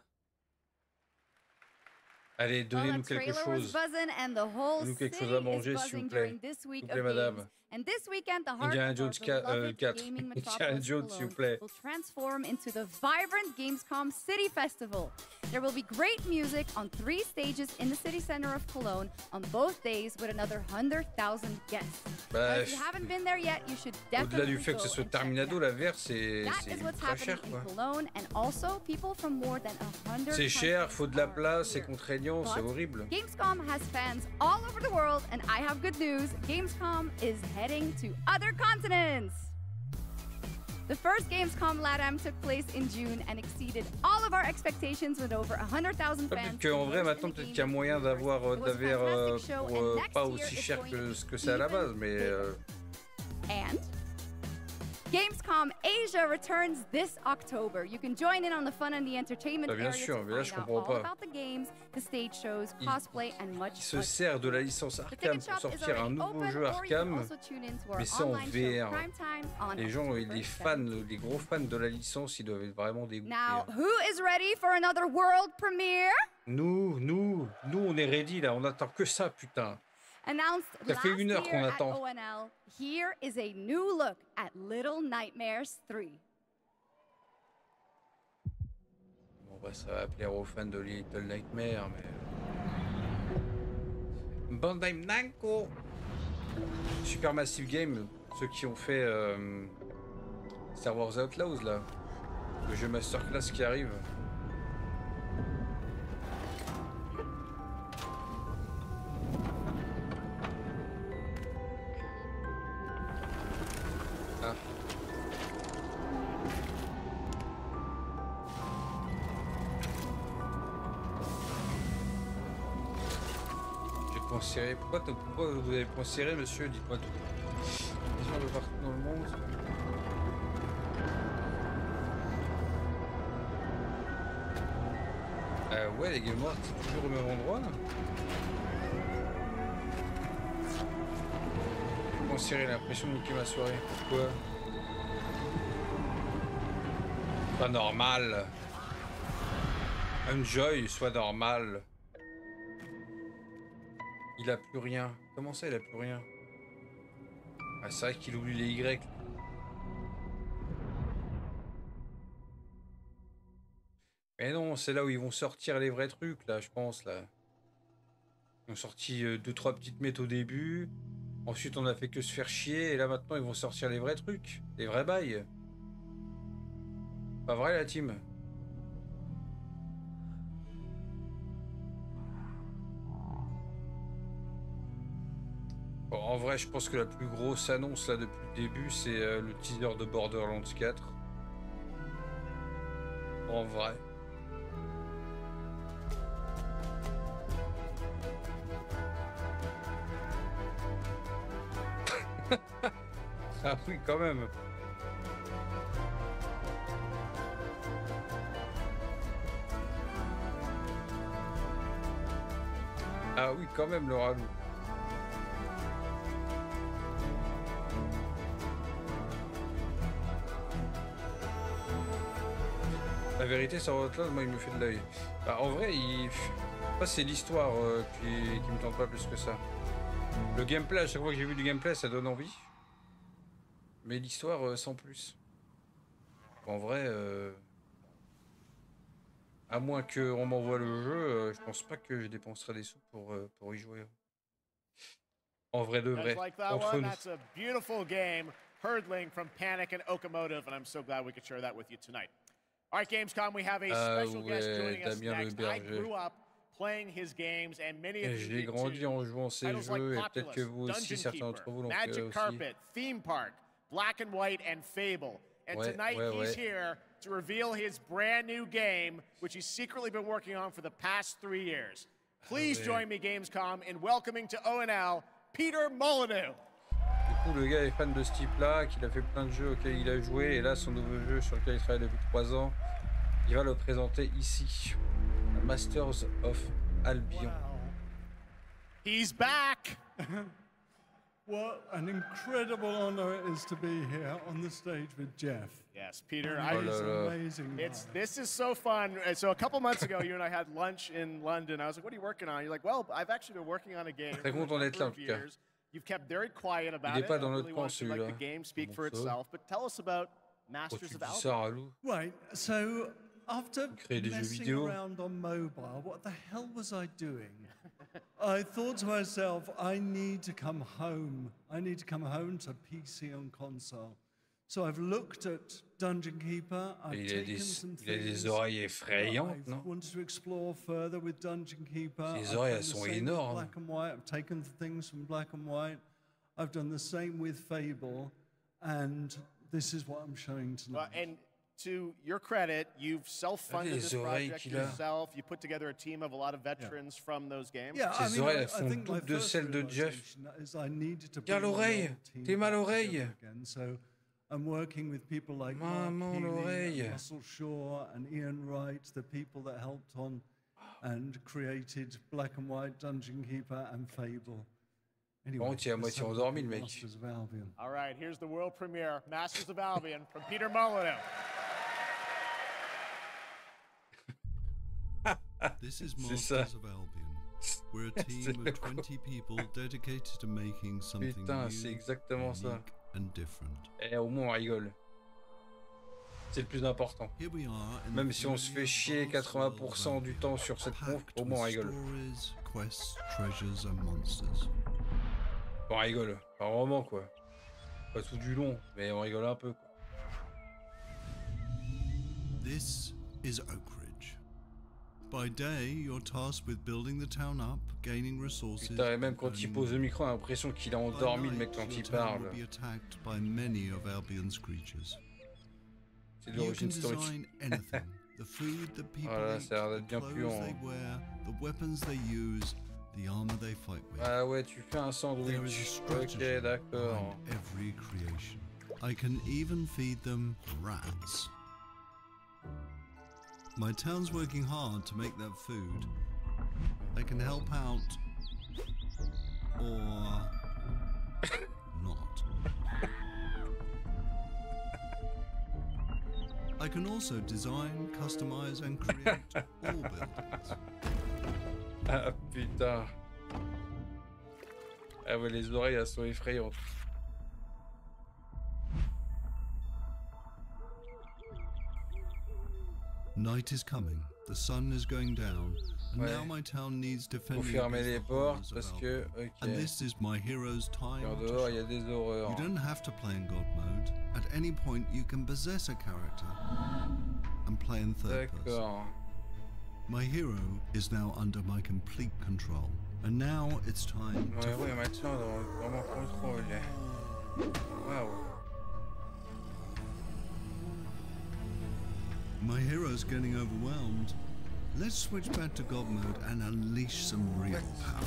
Allez, donnez-nous quelque chose. Donnez-nous quelque chose à manger, s'il vous plaît. S'il vous plaît, madame. And this weekend, the heart Indiana of our euh, beloved 4. gaming metropolis Jones, s'il vous Cologne will transform into the vibrant Gamescom City Festival. There will be great music on three stages in the city center of Cologne on both days with another 100,000 guests. Bah, if you haven't been there yet, you should Au-delà definitely du fait que go ce soit Terminado, la VR, c'est happening cher in quoi. Cologne and also people from more than 100 C'est cher, faut de la place, c'est contraignant, c'est horrible. Gamescom has fans all over the world, and I have good news. Gamescom is heading to other continents. The first Gamescom LATAM took place in June and exceeded all of our expectations with over 100,000 Peut-être fans. qu'en vrai, maintenant, peut-être qu'il y a moyen d'avoir euh, euh, pour euh, pas aussi cher que ce que c'est à la base, mais euh, And Gamescom Asia returns this October. You can join in on the fun and the entertainment Bah, bien sûr, mais là, je comprends all pas. about the games, the stage shows, Il- cosplay, and much, il se sert de la licence Arkham pour sortir un nouveau open, jeu Arkham, mais sans VR. Les gens, les 7th. fans, les gros fans de la licence, ils doivent être vraiment dégoûtés. Now, hein. who is ready for another world premiere? Nous, nous, nous, on est ready là, on attend que ça, putain. Announced Ça fait une heure qu'on at attend. ONL, here is a new look at Little Nightmares 3. Bon, bah, ça va plaire aux fans de Little Nightmare, mais. Bandai Namco Supermassive Game, ceux qui ont fait euh, Star Wars Outlaws là, le jeu masterclass qui arrive. Pourquoi, vous avez serré, monsieur? Dites-moi tout. Vision de partout dans le monde. Euh, ouais, les Game Awards, c'est toujours au même endroit Point serré, l'impression de niquer ma soirée. Pourquoi? Pas normal. Enjoy, soit normal. Il a plus rien. Comment ça, il a plus rien? Ah, c'est vrai qu'il oublie les Y. Mais non, c'est là où ils vont sortir les vrais trucs, là, je pense, là. Ils ont sorti euh, deux, trois petites métaux au début. Ensuite, on a fait que se faire chier. Et là, maintenant, ils vont sortir les vrais trucs. Les vrais bails. Pas vrai, la team? En vrai, je pense que la plus grosse annonce là depuis le début, c'est euh, le teaser de Borderlands 4. En vrai. ah oui, quand même. Ah oui, quand même, le ralou. La vérité, sur Outland, moi, il me fait de l'œil. Bah, en vrai, il... c'est l'histoire euh, qui... qui me tente pas plus que ça. Le gameplay, à chaque fois que j'ai vu du gameplay, ça donne envie. Mais l'histoire, euh, sans plus. En vrai, euh, à moins qu'on m'envoie le jeu, je pense pas que je dépenserai des sous pour, pour y jouer. En vrai de vrai, entre nous. That's a beautiful game. Hurdling from Panic and Okomotive, and I'm so glad we could share that with you tonight. All right, Gamescom, we have a Ah special guest ouais, joining us next. I grew up playing his games, and many of you J'ai grandi en jouant ces Titles like jeux et peut-être que vous aussi, Dungeon certains d'entre vous l'ont fait Magic aussi. Carpet, Theme Park, Black and White, and Fable. And Ouais, tonight ouais, he's ouais. here to reveal his brand new game, which he's secretly been working on for the past three years. Please ouais. join me, Gamescom, in welcoming to ONL Peter Molyneux. Coup, le gars est fan de ce type-là, qu'il a fait plein de jeux auxquels il a joué, et là, son nouveau jeu sur lequel il travaille depuis 3 ans, il va le présenter ici. Masters of Albion. He's back! What an incredible honor it is to be here on the stage with Jeff. Yes, Peter, I- it is Oh amazing. It's this is so fun. Uh, So a couple months ago, you and I had lunch in London. I was like, "What are you working on?" You're like, "Well, I've actually been working on a game." Très content d'être là, en number of tout cas. years. You've kept very quiet about est it. pas I dans notre really camp, to let celui-là. the game speak for itself, but tell us about Pourquoi Masters tu of dis Albion. ça, Ralou Right, so after Créer des jeux messing vidéo. around on mobile, what the hell was I doing? I thought to myself, I need to come home. I need to come home to PC and console. So I've looked at Dungeon Keeper. I've Il a taken des, some il a des oreilles effrayantes, I've non? wanted to explore further with Dungeon Keeper. Ses I've oreilles, done elles the sont same with énormes. Black and White. I've taken things from Black and White. I've done the same with Fable, and this is what I'm showing tonight. Well, and to your credit, you've self-funded les this oreilles project qu'il a. yourself. You put together a team of a lot of veterans from those games. Yeah, I mean, oreilles, I, elles I font think my double de celles de Jeff. realization is I needed to Regarde bring my l'oreille. T'es mal oreille. together Again. So I'm working with people like Maman, Mark Healy and Russell Shaw and Ian Wright, the people that helped on and created Black and White, Dungeon Keeper, and Fable. Anyway, Bon, tu es à let's moitié have a look endormi, at le mec. Masters of Albion. All right, here's the world premiere, Masters of Albion, from Peter Molyneux. This is uh, Masters ça. of Albion. We're a team of 20 people dedicated to making something Putain, new, c'est exactement ça. And different. Et au moins, on rigole. C'est le plus important. Même si on se fait chier of vast world 80% du temps sur cette conf, au moins on rigole. stories, quests, treasures and monsters. On rigole. Pas vraiment, quoi. Pas tout du long, mais on rigole un peu, quoi. This is Oak Ridge. By day, you're tasked with building the town up, gaining resources. Putain, même quand il pose le micro, on a l'impression qu'il by endormi, le mec, quand il parle. be attacked by many of Albion's creatures. C'est de You can l'origine anything. The food that people Voilà, eat, ça a l'air d'être the clothes they wear, the weapons they use, the armor they fight with. Ah ouais, tu fais un a sandwich. Ok, d'accord. every creation. I can even feed them rats. My town's working hard to make that food. I can help out or not. I can also design, customize, and create all buildings. Ah putain. Ah ouais, les oreilles, elles sont effrayantes. Night is coming. The sun is going down, and Ouais. now my town needs Faut defending fermer against les the portes horrors of parce que. Ok. And this is my hero's time. En dehors, il y a des horreurs. You don't have to play in God mode. At any point, you can possess a character and play in third person. My hero is now under my complete control, and now it's time to ouais, fight. maintenant, dans vraiment contrôle. Waouh. My hero's getting overwhelmed. Let's switch back to God mode and unleash some real power.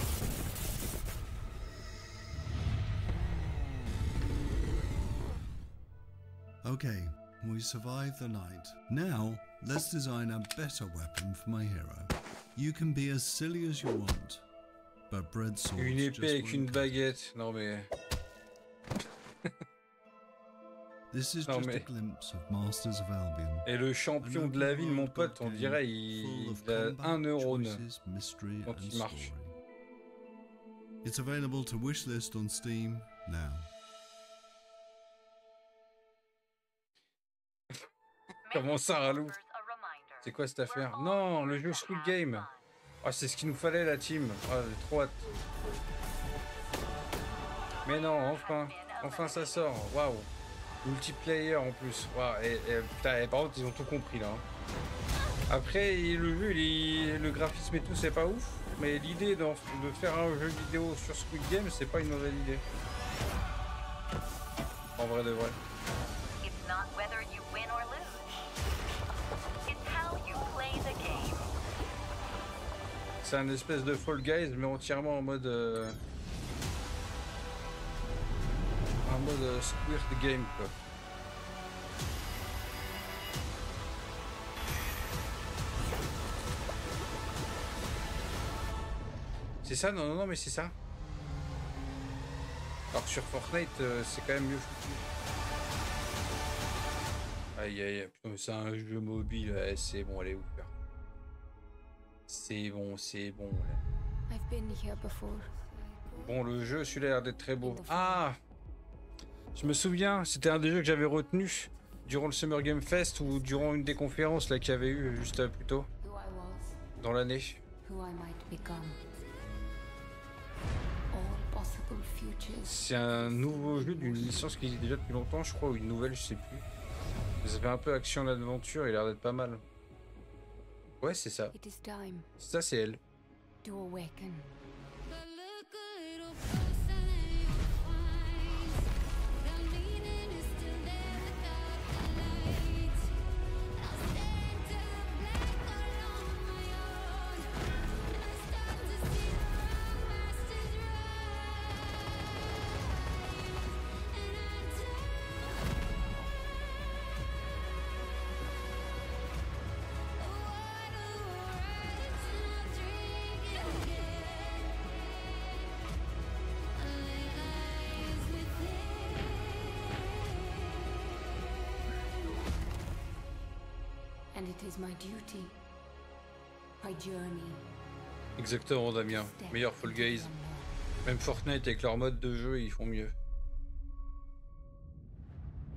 Okay, we survived the night. Now, let's design a better weapon for my hero. You can be as silly as you want, but bread swords Une just épée avec une baguette. Non mais. This is Non, just a mais- glimpse of Masters of Albion. Et le champion de la ville, mon pote, on dirait, il, il a un neurone quand and il marche. story. It's available to wishlist on Steam now. Comment ça, Ralou? C'est quoi cette affaire? Non, le jeu Squid Game. Ah, c'est ce qu'il nous fallait, la team. Ah, j'ai trop hâte. Mais non, enfin, enfin ça sort. Waouh. Multiplayer en plus. Et, et, putain, et par contre, ils ont tout compris là. hein. Après, le jeu, il le graphisme et tout, c'est pas ouf. Mais l'idée de faire un jeu vidéo sur Squid Game, c'est pas une mauvaise idée. En vrai de vrai. C'est un espèce de Fall Guys, mais entièrement en mode. euh, en mode Squirt Game, quoi. C'est ça? Non, non, non, mais c'est ça. Alors que sur Fortnite, euh, c'est quand même mieux foutu. Aïe aïe aïe, putain, c'est un jeu mobile, ouais, c'est bon, allez vous faire. C'est bon, c'est bon, là. I've been here before. Bon, le jeu, celui-là a l'air d'être très beau. Ah Je me souviens, c'était un des jeux que j'avais retenu durant le Summer Game Fest ou durant une des conférences là qu'il y avait eu juste plus tôt dans l'année. C'est un nouveau jeu d'une licence qui existe déjà depuis longtemps, je crois, ou une nouvelle, je sais plus. Mais ça fait un peu action d'aventure, il a l'air d'être pas mal. Ouais, c'est ça. Ça, c'est elle. Exactement, Damien. Meilleur Fall Guys. Même Fortnite avec leur mode de jeu, ils font mieux.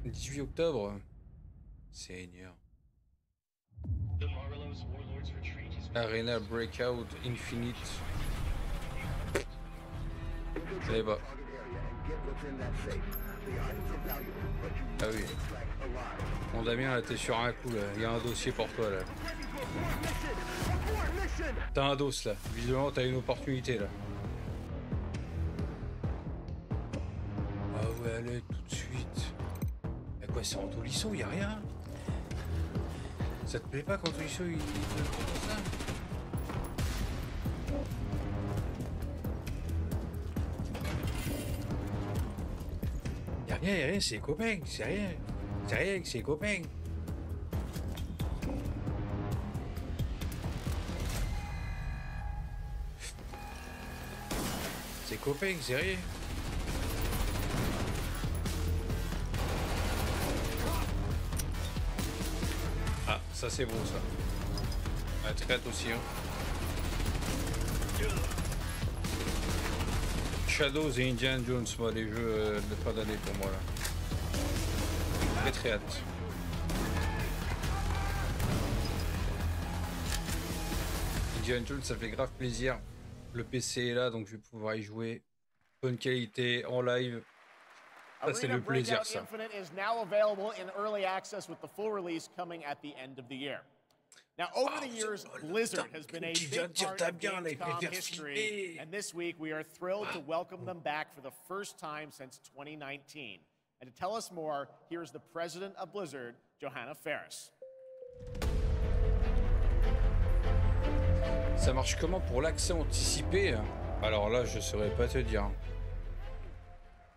18 octobre. Seigneur. Arena Breakout Infinite. Je pas. Ah oui. Bon Damien, là t'es sur un coup là. Il y a un dossier pour toi là. T'as un dos là. Visiblement t'as une opportunité là. Ah ouais allez tout de suite. Y'a quoi c'est Antolisso Y'a rien Ça te plaît pas quand Antolisso il, te ça? Rien, rien, c'est copains, c'est rien. C'est rien, c'est copains. C'est copains, c'est rien. Ah, ça c'est bon ça. La traite aussi. Hein. Shadows et Indiana Jones, moi, les jeux euh, de fin d'année pour moi là. Très très hâte. Indiana Jones, ça fait grave plaisir. Le PC est là, donc je vais pouvoir y jouer. Bonne qualité, en live. Ça, c'est le plaisir, ça. Infinite is now available in early access with the full release coming at the end of the year. Now, over the years, Blizzard has been a big part of Gamescom history, and this week we are thrilled to welcome them back for the first time since 2019. And to tell us more, here's the president of Blizzard, Johanna Ferris. Ça marche comment pour l'accès anticipé Alors là, je saurais pas te dire.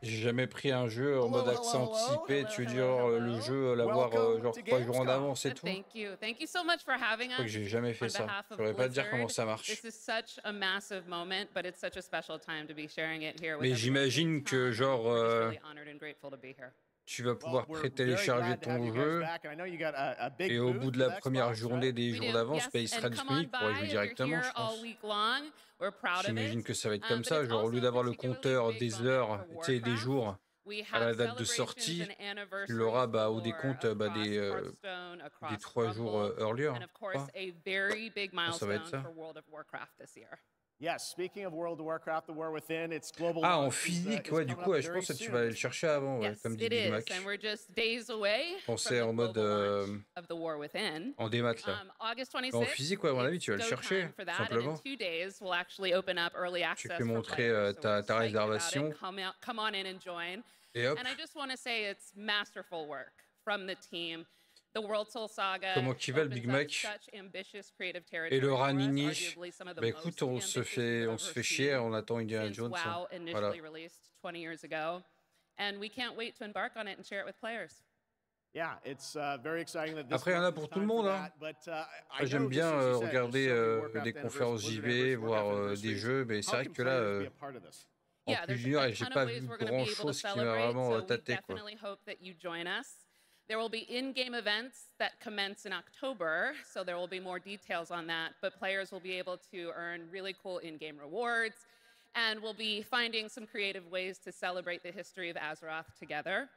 J'ai jamais pris un jeu en mode accès anticipé. Tu veux dire euh, le jeu, l'avoir euh, genre trois jours en avance et tout Je Thank you. Thank you so much for having us. crois que j'ai jamais fait ça. Je of saurais pas te dire comment ça marche. This is such a massive moment, but it's such a special time to be sharing it here with Mais j'imagine que genre euh, Tu vas pouvoir pré-télécharger ton jeu et au bout de la première journée des jours d'avance, bah, il sera disponible pour y jouer directement, je all pense. week long. We're proud of J'imagine it. que ça va être comme ça, genre au lieu d'avoir le compteur des heures, tu sais, des Warcraft. jours à la date de sortie, tu l'auras bah, au décompte bah, des, euh, trois jours euh, earlier. ça va être ça. For World of Warcraft this year. Yes, speaking of World of Warcraft, The War Within, its global Ah, en uh, physique, is ouais, du coup, ouais, je pense que tu vas aller le chercher avant, ouais, Yes, comme dit it Big is, Mac. and we're just days away from Pensez en mode euh, launch of The War Within. en démat là. August En 26th, physique, ouais, à mon avis, tu vas le chercher, simplement. in two days, we'll actually open up early access peux montrer, euh, ta- ta réservation. Et hop. Comment qu'il va, le Big Mac such ambitious creative Et territory le Ranini, bah écoute, on se fait, on se fait chier, on attend Indiana Jones. hein. WoW Voilà. released 20 years ago. And we can't wait to embark on it and share it with players. Yeah, it's uh, very exciting that this Après, il y en a pour tout le monde. Hein. uh, I Moi, J'aime bien euh, regarder euh, des conférences JV, voir euh, des jeux, mais c'est vrai que là, euh, en plusieurs, a et j'ai pas vu we're gonna be grand able to chose qui m'a vraiment tâté. Quoi. Definitely hope that you join us. There will be in-game events that commence in October, so there will be more details on that, but players will be able to earn really cool in-game rewards and we'll be finding some creative ways to celebrate the history of Azeroth together.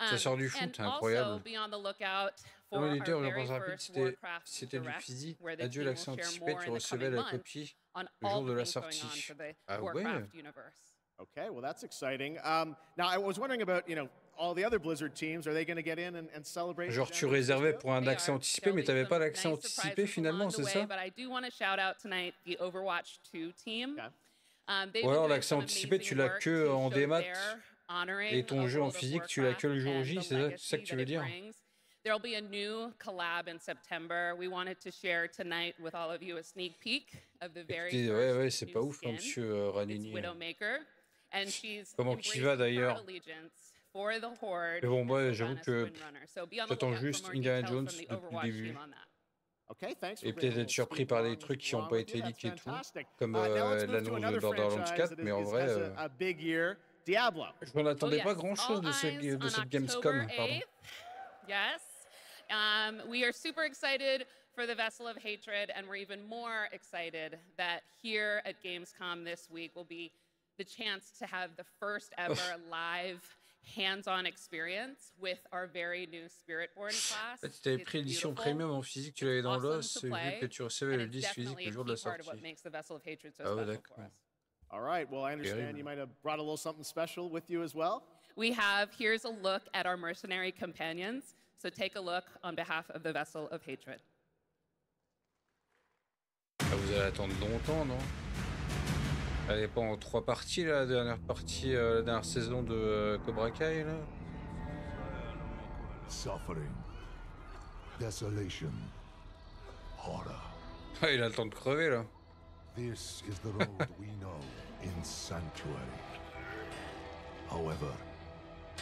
Ça Um, sort du foot, c'est incroyable. also be on the lookout Dans for our very rapide, first c'était Warcraft c'était du physique. where the Adieu l'accès will share anticipé, more tu in the recevais la copie on le all jour de la things going on sortie. for the Ah ouais Warcraft universe. Okay, well, that's exciting. Um, now, I was wondering about, you know, all the other Blizzard teams. Are they going to get in and, and celebrate? Genre tu réservais 6th? pour un accès anticipé, mais t'avais pas l'accès nice anticipé finalement, c'est the ça? way, But I do want to shout out tonight the Overwatch 2 team. Um, they've Ou alors l'accès anticipé, tu l'as que en démat et ton jeu en physique, tu l'as que le jour J, c'est the ça, que tu that veux dire? There'll be a new collab in September. We wanted to share tonight with all of you a sneak peek of the very Écoutez, first ouais, ouais, c'est new pas ouf, hein, monsieur euh, It's Ranini. Widowmaker, and she's Comment qu'il embracing va her d'ailleurs? Allegiance for the Horde Mais bon, moi, as j'avoue que j'attends juste Indiana Jones depuis le début. Et peut-être être surpris par des trucs qui n'ont pas été leakés et tout, comme Uh, euh, l'annonce de Borderlands franchise 4, that mais is- en vrai, euh, je m'en attendais Oh, pas yes. grand-chose de, eyes de cette Gamescom. Pardon. 8th. Yes. Um, we are super excited for the Vessel of Hatred, and we're even more excited that here at Gamescom this week will be the chance to have the first ever live hands-on experience with our very new Spiritborn class. En fait, si t'avais pris l'édition premium en physique, tu l'avais dans awesome l'os, to vu play, que tu recevais and le it's disque physique definitely le a jour de la of sortie. what makes the Vessel of Hatred so Ah ouais, d'accord. All right, well, I understand you might have brought a little something special with you as well. We have, here's a look at our mercenary companions. So take a look on behalf of the Vessel of Hatred. Ah, vous allez attendre longtemps, non Elle est pas en trois parties, là, la dernière partie, euh, la dernière saison de euh, Cobra Kai, là Suffering. Desolation. Horror. Ah, il a le temps de crever, là. This is the road we know in Sanctuary. However,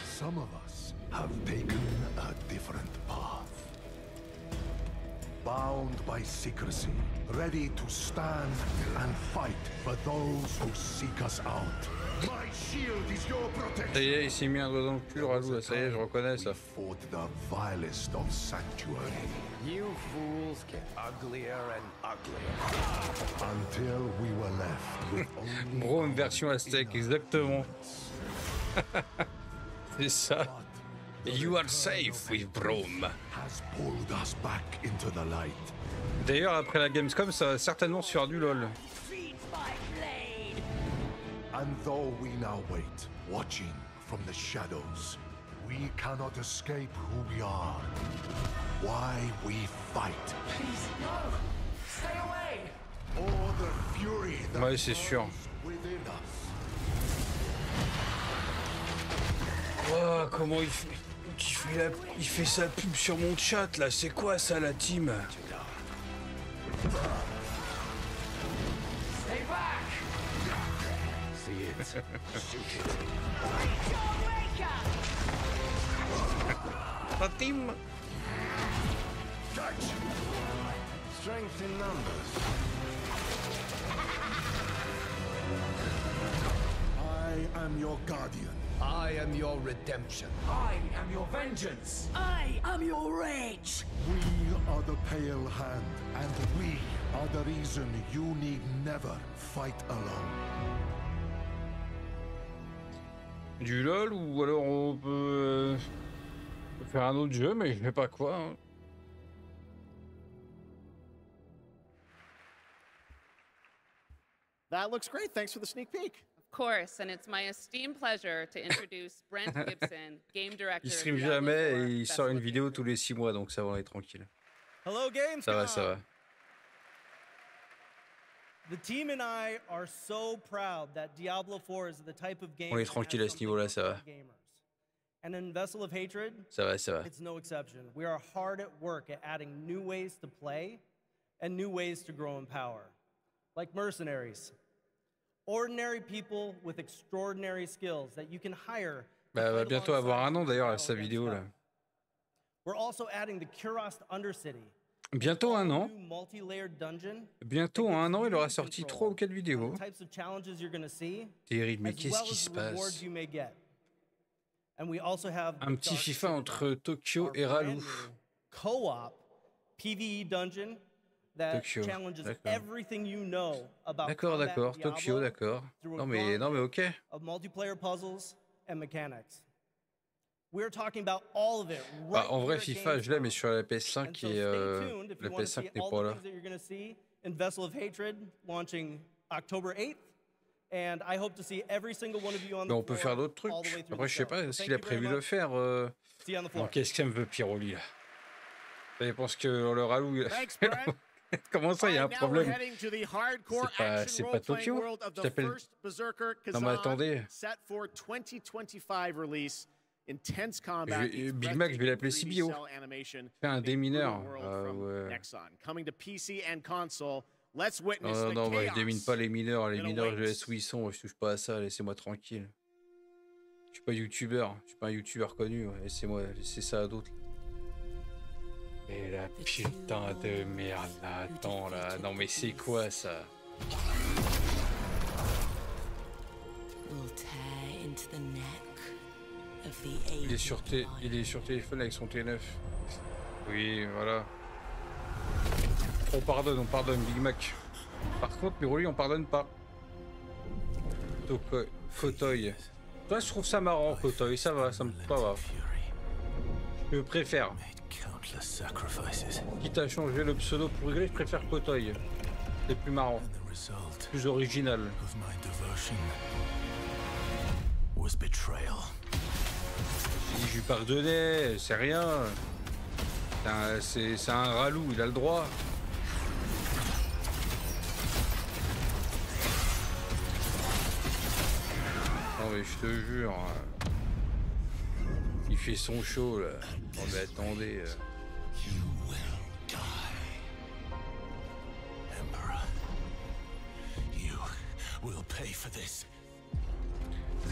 some of us have taken a different path. Bound by secrecy, ready to stand and fight for those who seek us out. My shield is your protection. Ça y est, il s'est mis un doigt dans le cul, Ralou, là, ça y est, je reconnais ça. Fought the vilest of Sanctuary. You fools get uglier and uglier. Until we were left with only Brome version Aztec, exactement. C'est ça. You are safe with Brome. has pulled us back into the light. D'ailleurs, après la Gamescom, ça va certainement se faire du LoL. And though we now wait, watching from the shadows, we cannot escape who we are. Why we fight. Please, no! Stay away! Or the fury that Ouais, c'est sûr. within us. Oh, comment il fait, il fait, la- il fait sa pub sur mon chat là, c'est quoi ça la team? Stay back! See it. Shoot it. La team Strength in numbers. I am your guardian. I am your redemption. I am your vengeance! I am your rage! We are the Pale Hand, and we are the reason you need never fight alone. Du LoL ou alors on peut, euh, faire un autre jeu, mais je sais pas quoi. hein. That looks great. Thanks for the sneak peek. Of course, and it's my esteemed pleasure to introduce Brent Gibson, game director. Il of stream jamais et il sort une vidéo tous les 6 mois, donc ça va, on est tranquille. Hello, Gamescom. Ça va, ça va. The team and I are so proud that Diablo 4 is the type of game On est tranquille à ce niveau-là, ça va. And in Vessel of Hatred, Ça va, ça va. it's no exception. We are hard at work at adding new ways to play and new ways to grow in power. Like mercenaries. Ordinary people with extraordinary skills that you can hire. Bah, elle va bientôt avoir un an d'ailleurs à sa vidéo là. We're also adding the Kurost Undercity. Bientôt un an. Bientôt un an, il aura sorti 3 ou 4 vidéos. Terrible, mais qu'est-ce qui se passe Un petit FIFA entre Tokyo et Ralou. new Co-op PVE dungeon that Tokyo, challenges d'accord. everything you know about D'accord, Tokyo, d'accord. Non mais, non mais ok. of multiplayer puzzles and mechanics. We're talking about all of it Bah, en vrai, FIFA, je l'ai, mais sur la PS5 And qui so est. stay euh, la you want to see PS5 n'est pas the là. things that you're going to see in Vessel of Hatred launching October 8th. And I hope to see every single one of you on Mais the on peut faire d'autres trucs. Après, je sais pas s'il thank a prévu de faire. euh. Qu'est-ce qu'elle me veut, Piroli, là? Ça dépend ce que le ralou. Comment ça, il y a un problème? C'est pas- c'est pas Tokyo? Je t'appelle- Non, mais attendez. set for 2025 release. Intense Je Big Mac, je vais l'appeler breathtaking CBO. 3D cell animation, Fais un démineur. from ouais. Non, non, non, moi, je démine pas les mineurs. Les mineurs, je laisse où ils sont. Je touche pas à ça. Laissez-moi tranquille. Je suis pas youtubeur. Je suis pas un youtubeur connu. Laissez-moi laissez ça à d'autres. Et la putain de merde là. Attends là. Non, mais c'est quoi ça? Il est, sur il est sur téléphone avec son T9. Oui, voilà. On pardonne, on pardonne, Big Mac. Par contre, Miroli, on pardonne pas. Toko- Kotoy. Toi, je trouve ça marrant, Kotoy. Ça va, ça me ça va. Je préfère. Countless sacrifices. Quitte à changer le pseudo pour rigoler, je préfère Kotoy. C'est plus marrant. Plus original. je lui pardonnais, c'est rien. C'est un- un ralou, il a le droit. Non mais je te jure. Fait son show là. Non mais attendez. euh.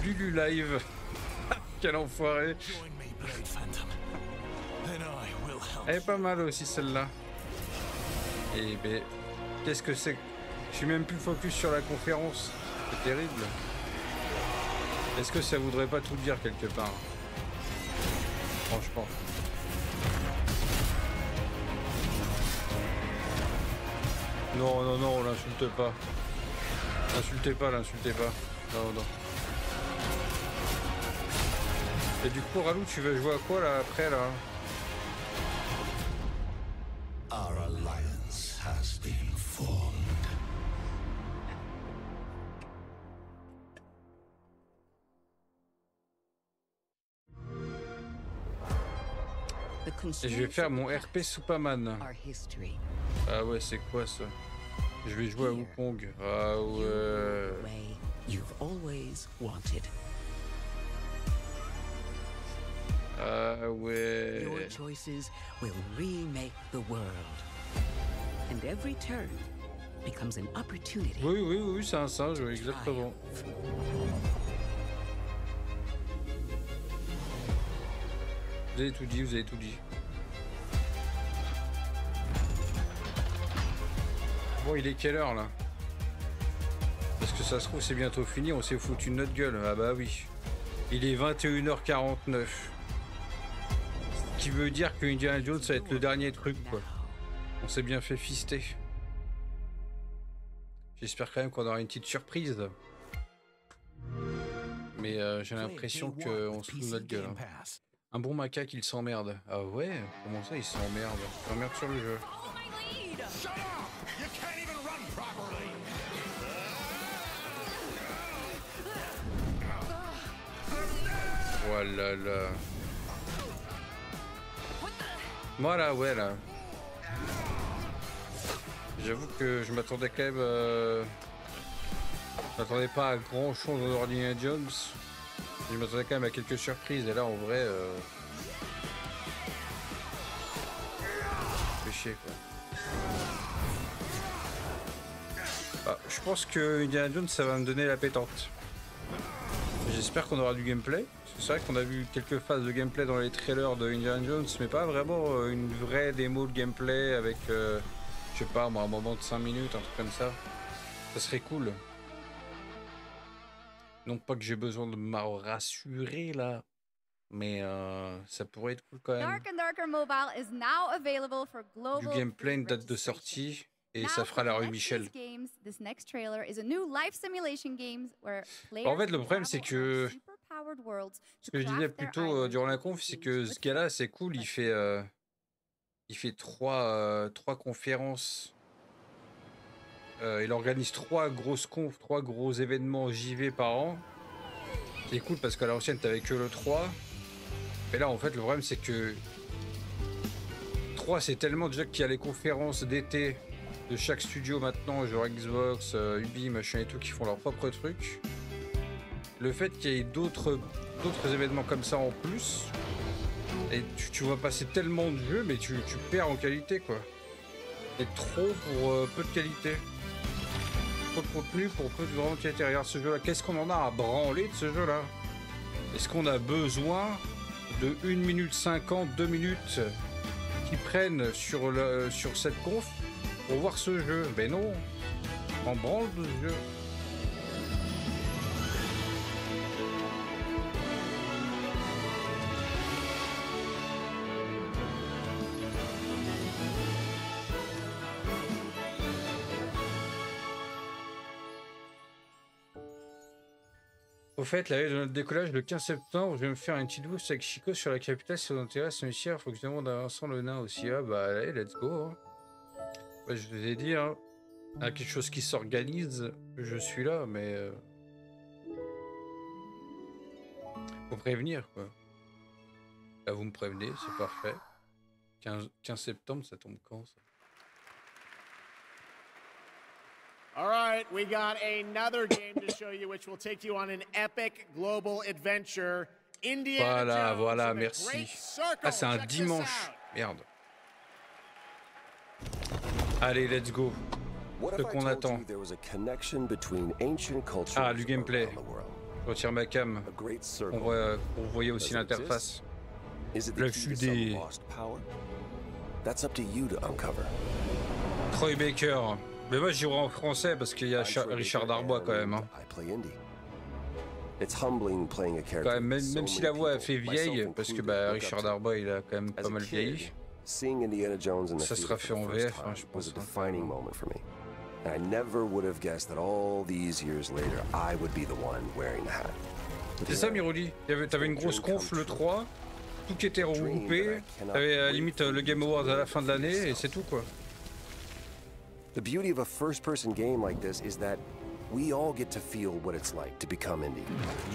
Lulu Live. Quel enfoiré. Elle est pas mal aussi celle-là. Et ben, qu'est-ce que c'est Je suis même plus focus sur la conférence. C'est terrible. Est-ce que ça voudrait pas tout dire quelque part? Franchement. Non, non, non, l'insulte pas. L'insultez pas, l'insultez pas. Non, non. Et du coup, Ralou, tu veux jouer à quoi là après là Et je vais faire mon RP Superman. Ah ouais, c'est quoi ça? Je vais jouer à Wukong. Ah ouais. Ah ouais. Your choices will remake the world. And every turn becomes an opportunity. Oui, oui, oui, c'est un singe, oui, exactement. Vous avez tout dit, vous avez tout dit. Bon, il est quelle heure là? Parce que ça se trouve, c'est bientôt fini, on s'est foutu de notre gueule. Ah bah oui. Il est 21h49. Ce qui veut dire que Indiana Jones, ça va être le dernier truc, quoi. On s'est bien fait fister. J'espère quand même qu'on aura une petite surprise. Mais euh, j'ai l'impression qu'on se fout de notre gueule. hein. Un bon macaque, il s'emmerde. Ah ouais? Comment ça, il s'emmerde? Il s'emmerde sur le jeu. Voilà là. Voilà, ouais là. J'avoue que je m'attendais quand même. euh, Je m'attendais pas à grand chose dans Indiana Jones. Je m'attendais quand même à quelques surprises. Et là, en vrai. Euh... Quoi. Bah, je pense que Indiana Jones, ça va me donner la pétante. J'espère qu'on aura du gameplay. C'est vrai qu'on a vu quelques phases de gameplay dans les trailers de Indiana Jones, mais pas vraiment euh, une vraie démo de gameplay avec, euh, je sais pas, moi, un moment de 5 minutes, un truc comme ça. Ça serait cool. Non pas que j'ai besoin de me rassurer là, mais euh, ça pourrait être cool quand même. Dark and Darker Mobile is now available for Du gameplay, une date de sortie. Et ça fera la rue Michel. players En fait, le problème, c'est que ce que je disais craft their plus tôt euh, durant la conf, c'est que ce gars-là, c'est cool. Il fait, euh, il fait trois, euh, trois conférences. Euh, il organise trois grosses confs, trois gros événements JV par an. C'est cool parce qu'à l'ancienne, t'avais que le 3. Et là, en fait, le problème, c'est que 3, c'est tellement déjà qu'il y a les conférences d'été de chaque studio maintenant, genre Xbox, euh, Ubi, machin et tout, qui font leur propre truc. Le fait qu'il y ait d'autres événements comme ça en plus, et tu, vois passer tellement de jeux, mais tu, perds en qualité, quoi. Et trop pour euh, peu de qualité. Trop de contenu pour peu de vraiment de qualité. Regarde ce jeu-là. Qu'est-ce qu'on en a à branler de ce jeu-là? Est-ce qu'on a besoin de 1 minute 50, 2 minutes qui prennent sur cette conf? Pour voir ce jeu Ben non En branle de ce jeu. Au fait, la veille de notre décollage, le 15 septembre, je vais me faire une petite boost avec Chico sur la capitale. Si ça vous intéresse, il faut que je demande à Vincent le nain aussi. Ah bah allez, let's go. hein. Je vous ai dit, hein, à quelque chose qui s'organise, je suis là, mais... euh, Faut prévenir, quoi. Là, vous me prévenez, c'est parfait. 15, 15 septembre, ça tombe quand, ça? All right, we got another game to show you, which will take you on an epic global adventure. Indiana Voilà, Jones voilà, merci. Ah, c'est un dimanche. Merde. Allez, let's go. Ce qu'on attend. Ah, du gameplay. Je retire ma cam. On voit, vous voyez aussi l'interface. Le flux des lost power? That's up to you to uncover. Troy Baker. Mais moi, j'irai en français parce qu'il y a Cha- Richard Darbois quand même. hein. I play indie. It's humbling playing a character. Quand même, même, si la voix a fait vieille, parce que bah, Richard. Darbois, il a quand même As pas mal vieilli. Seeing Indiana Jones in the Ça sera fait en VF, hein, time je was pense. a defining moment for me. And I never would have guessed that all these years later, I would be the one wearing the hat. C'est ça, Miroli. T'avais une grosse conf le 3, tout qui était regroupé. T'avais à la limite le Game Awards à la fin de l'année et c'est tout quoi. The beauty of a first-person game like this is that we all get to feel what it's like to become indie.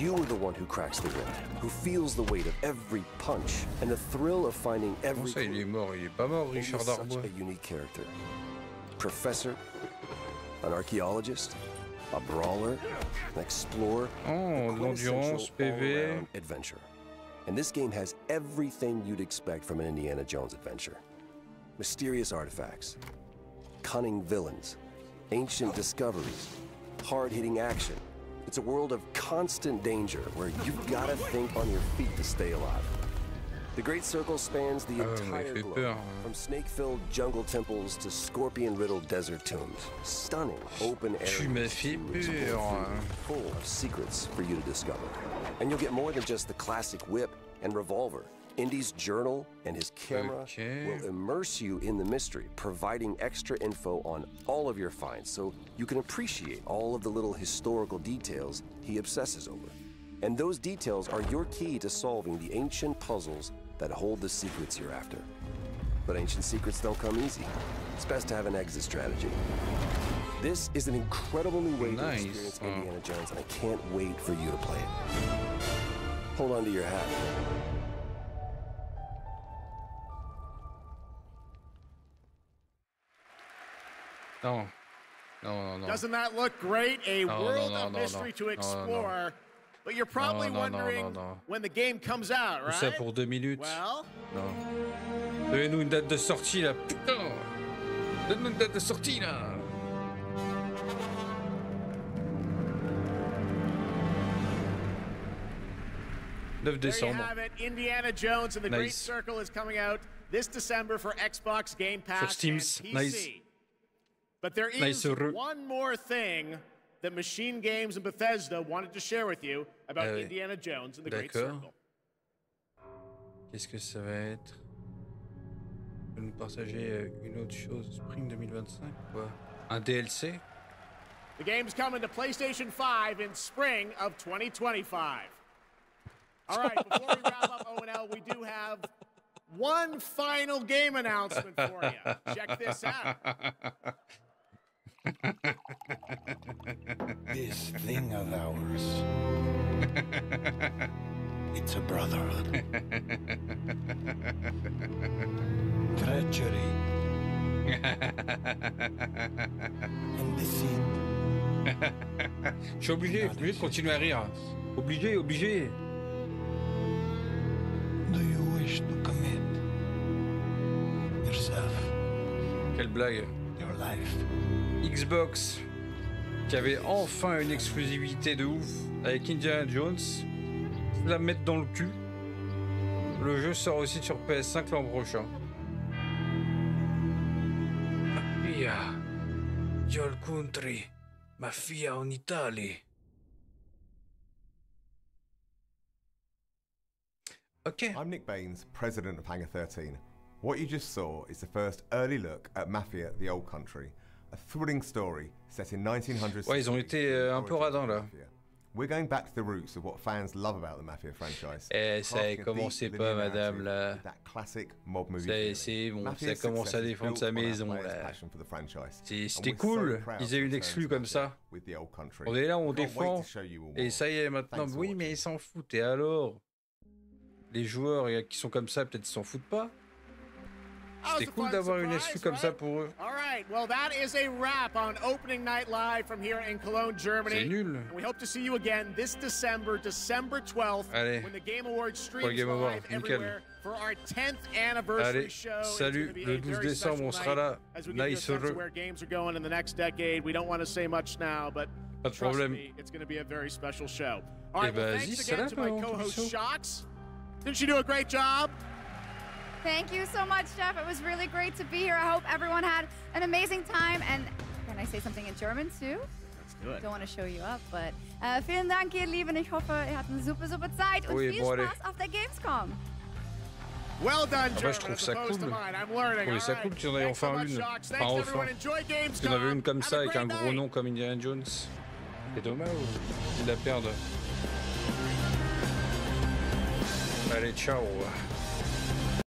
You are the one who cracks the whip, who feels the weight of every punch, and the thrill of finding every ça, il est mort Il est pas mort, Richard Darbois. a unique character. Professor, an archaeologist, a brawler, an explorer, Oh, l'endurance, PV. adventure. And this game has everything you'd expect from an Indiana Jones adventure. Mysterious artifacts, cunning villains, ancient discoveries, hard-hitting action. It's a world of constant danger where you've got to think on your feet to stay alive. The Great Circle spans the ouais, il m'a entire globe, from snake-filled jungle temples to scorpion-riddled desert tombs. Stunning open areas m'as fait to explore peur. freely, hein. full of secrets for you to discover. And you'll get more than just the classic whip and revolver. Indy's journal and his camera Okay. will immerse you in the mystery, providing extra info on all of your finds so you can appreciate all of the little historical details he obsesses over. And those details are your key to solving the ancient puzzles that hold the secrets you're after. But ancient secrets don't come easy. It's best to have an exit strategy. This is an incredible new way Nice. to experience Oh. Indiana Jones, and I can't wait for you to play it. Hold on to your hat. Non. Non, non, non. Doesn't that look great? A No, no, world no, of no, mystery no. to No, no, no. explore. But you're probably No, no, no, wondering no, no. when the game comes out, Tout right? ça pour deux minutes. Well, Non. Donnez-nous une date de sortie là. Putain Donne-nous une date de sortie là. « 9 there you have it. Indiana Jones and the Great Nice. Circle is coming out this December for Xbox Game Pass Steam's. and PC. Nice. But there is one more thing that Machine Games and Bethesda wanted to share with you about Ah ouais. Indiana Jones and the Great Circle. Qu'est-ce que ça va être Tu peux nous partager euh, une autre chose, Spring 2025 quoi Un DLC The game's coming to PlayStation 5 in spring of 2025. All right, before we wrap up O&L, we do have one final game announcement for you. Check this out. This thing of ours. It's a brotherhood. Treachery. and deceit. Je suis obligé, obligé de continuer à rire. Obligé, obligé. Do you wish to commit yourself, Quelle blague. your life? Xbox, qui avait enfin une exclusivité de ouf avec Indiana Jones, la mettre dans le cul. Le jeu sort aussi sur PS5 l'an prochain. Mafia, your country, mafia en Italie. Okay. I'm Nick Baines, president of Hangar 13. What you just saw is the first early look at Mafia the Old Country, a thrilling story set in 1900s. Ouais, ils ont été euh, un peu radins là. We're going back to the roots of what fans love about the Mafia franchise. Eh, ça a commencez deep pas, madame, là. with That classic mob movie. C'est bon, ça commence à défendre sa maison là. C'était cool, ils aient une return exclu to comme ça. On est là, on défend. Et ça y est, maintenant, oui, mais ils s'en foutent. Et alors? Les joueurs qui sont comme ça, peut-être ils s'en foutent pas C'était cool d'avoir une exclu comme ça pour eux. All right, well, that is a wrap on opening night live from here in Cologne, Germany. C'est nul. And we hope to see you again this December, December 12th, Allez. when the Game Awards Pour le Game Award, nickel. everywhere for our 10th anniversary Allez, salut, le a 12 very décembre, on sera là. Nice heureux. where games are going in the next decade. We don't want to say much now, but Pas de problème. me, it's going to be a very special show. All Eh ben, thanks vas-y, again c'est to là. Shocks. Didn't she do a great job? Thank you so much, Jeff. It was really great to be here. I hope everyone had an amazing time. And can I say something in German too? Let's do it. Don't want to show you up, but äh, vielen Dank, ihr Lieben. Ich hoffe, ihr hattet eine super, super Zeit und Oui, viel. Spaß auf der Gamescom. Well done, Ah bah, je trouve ça opposed to cool. I'm Je learning. trouvais ça right. cool qu'il y en ait Thanks so enfin une. Shocks. Enfin, Thanks, enfin. Parce qu'il y en avait une comme ça avec un great gros nom comme Indiana Jones. C'est dommage. Ils la perdent. Allez, ciao.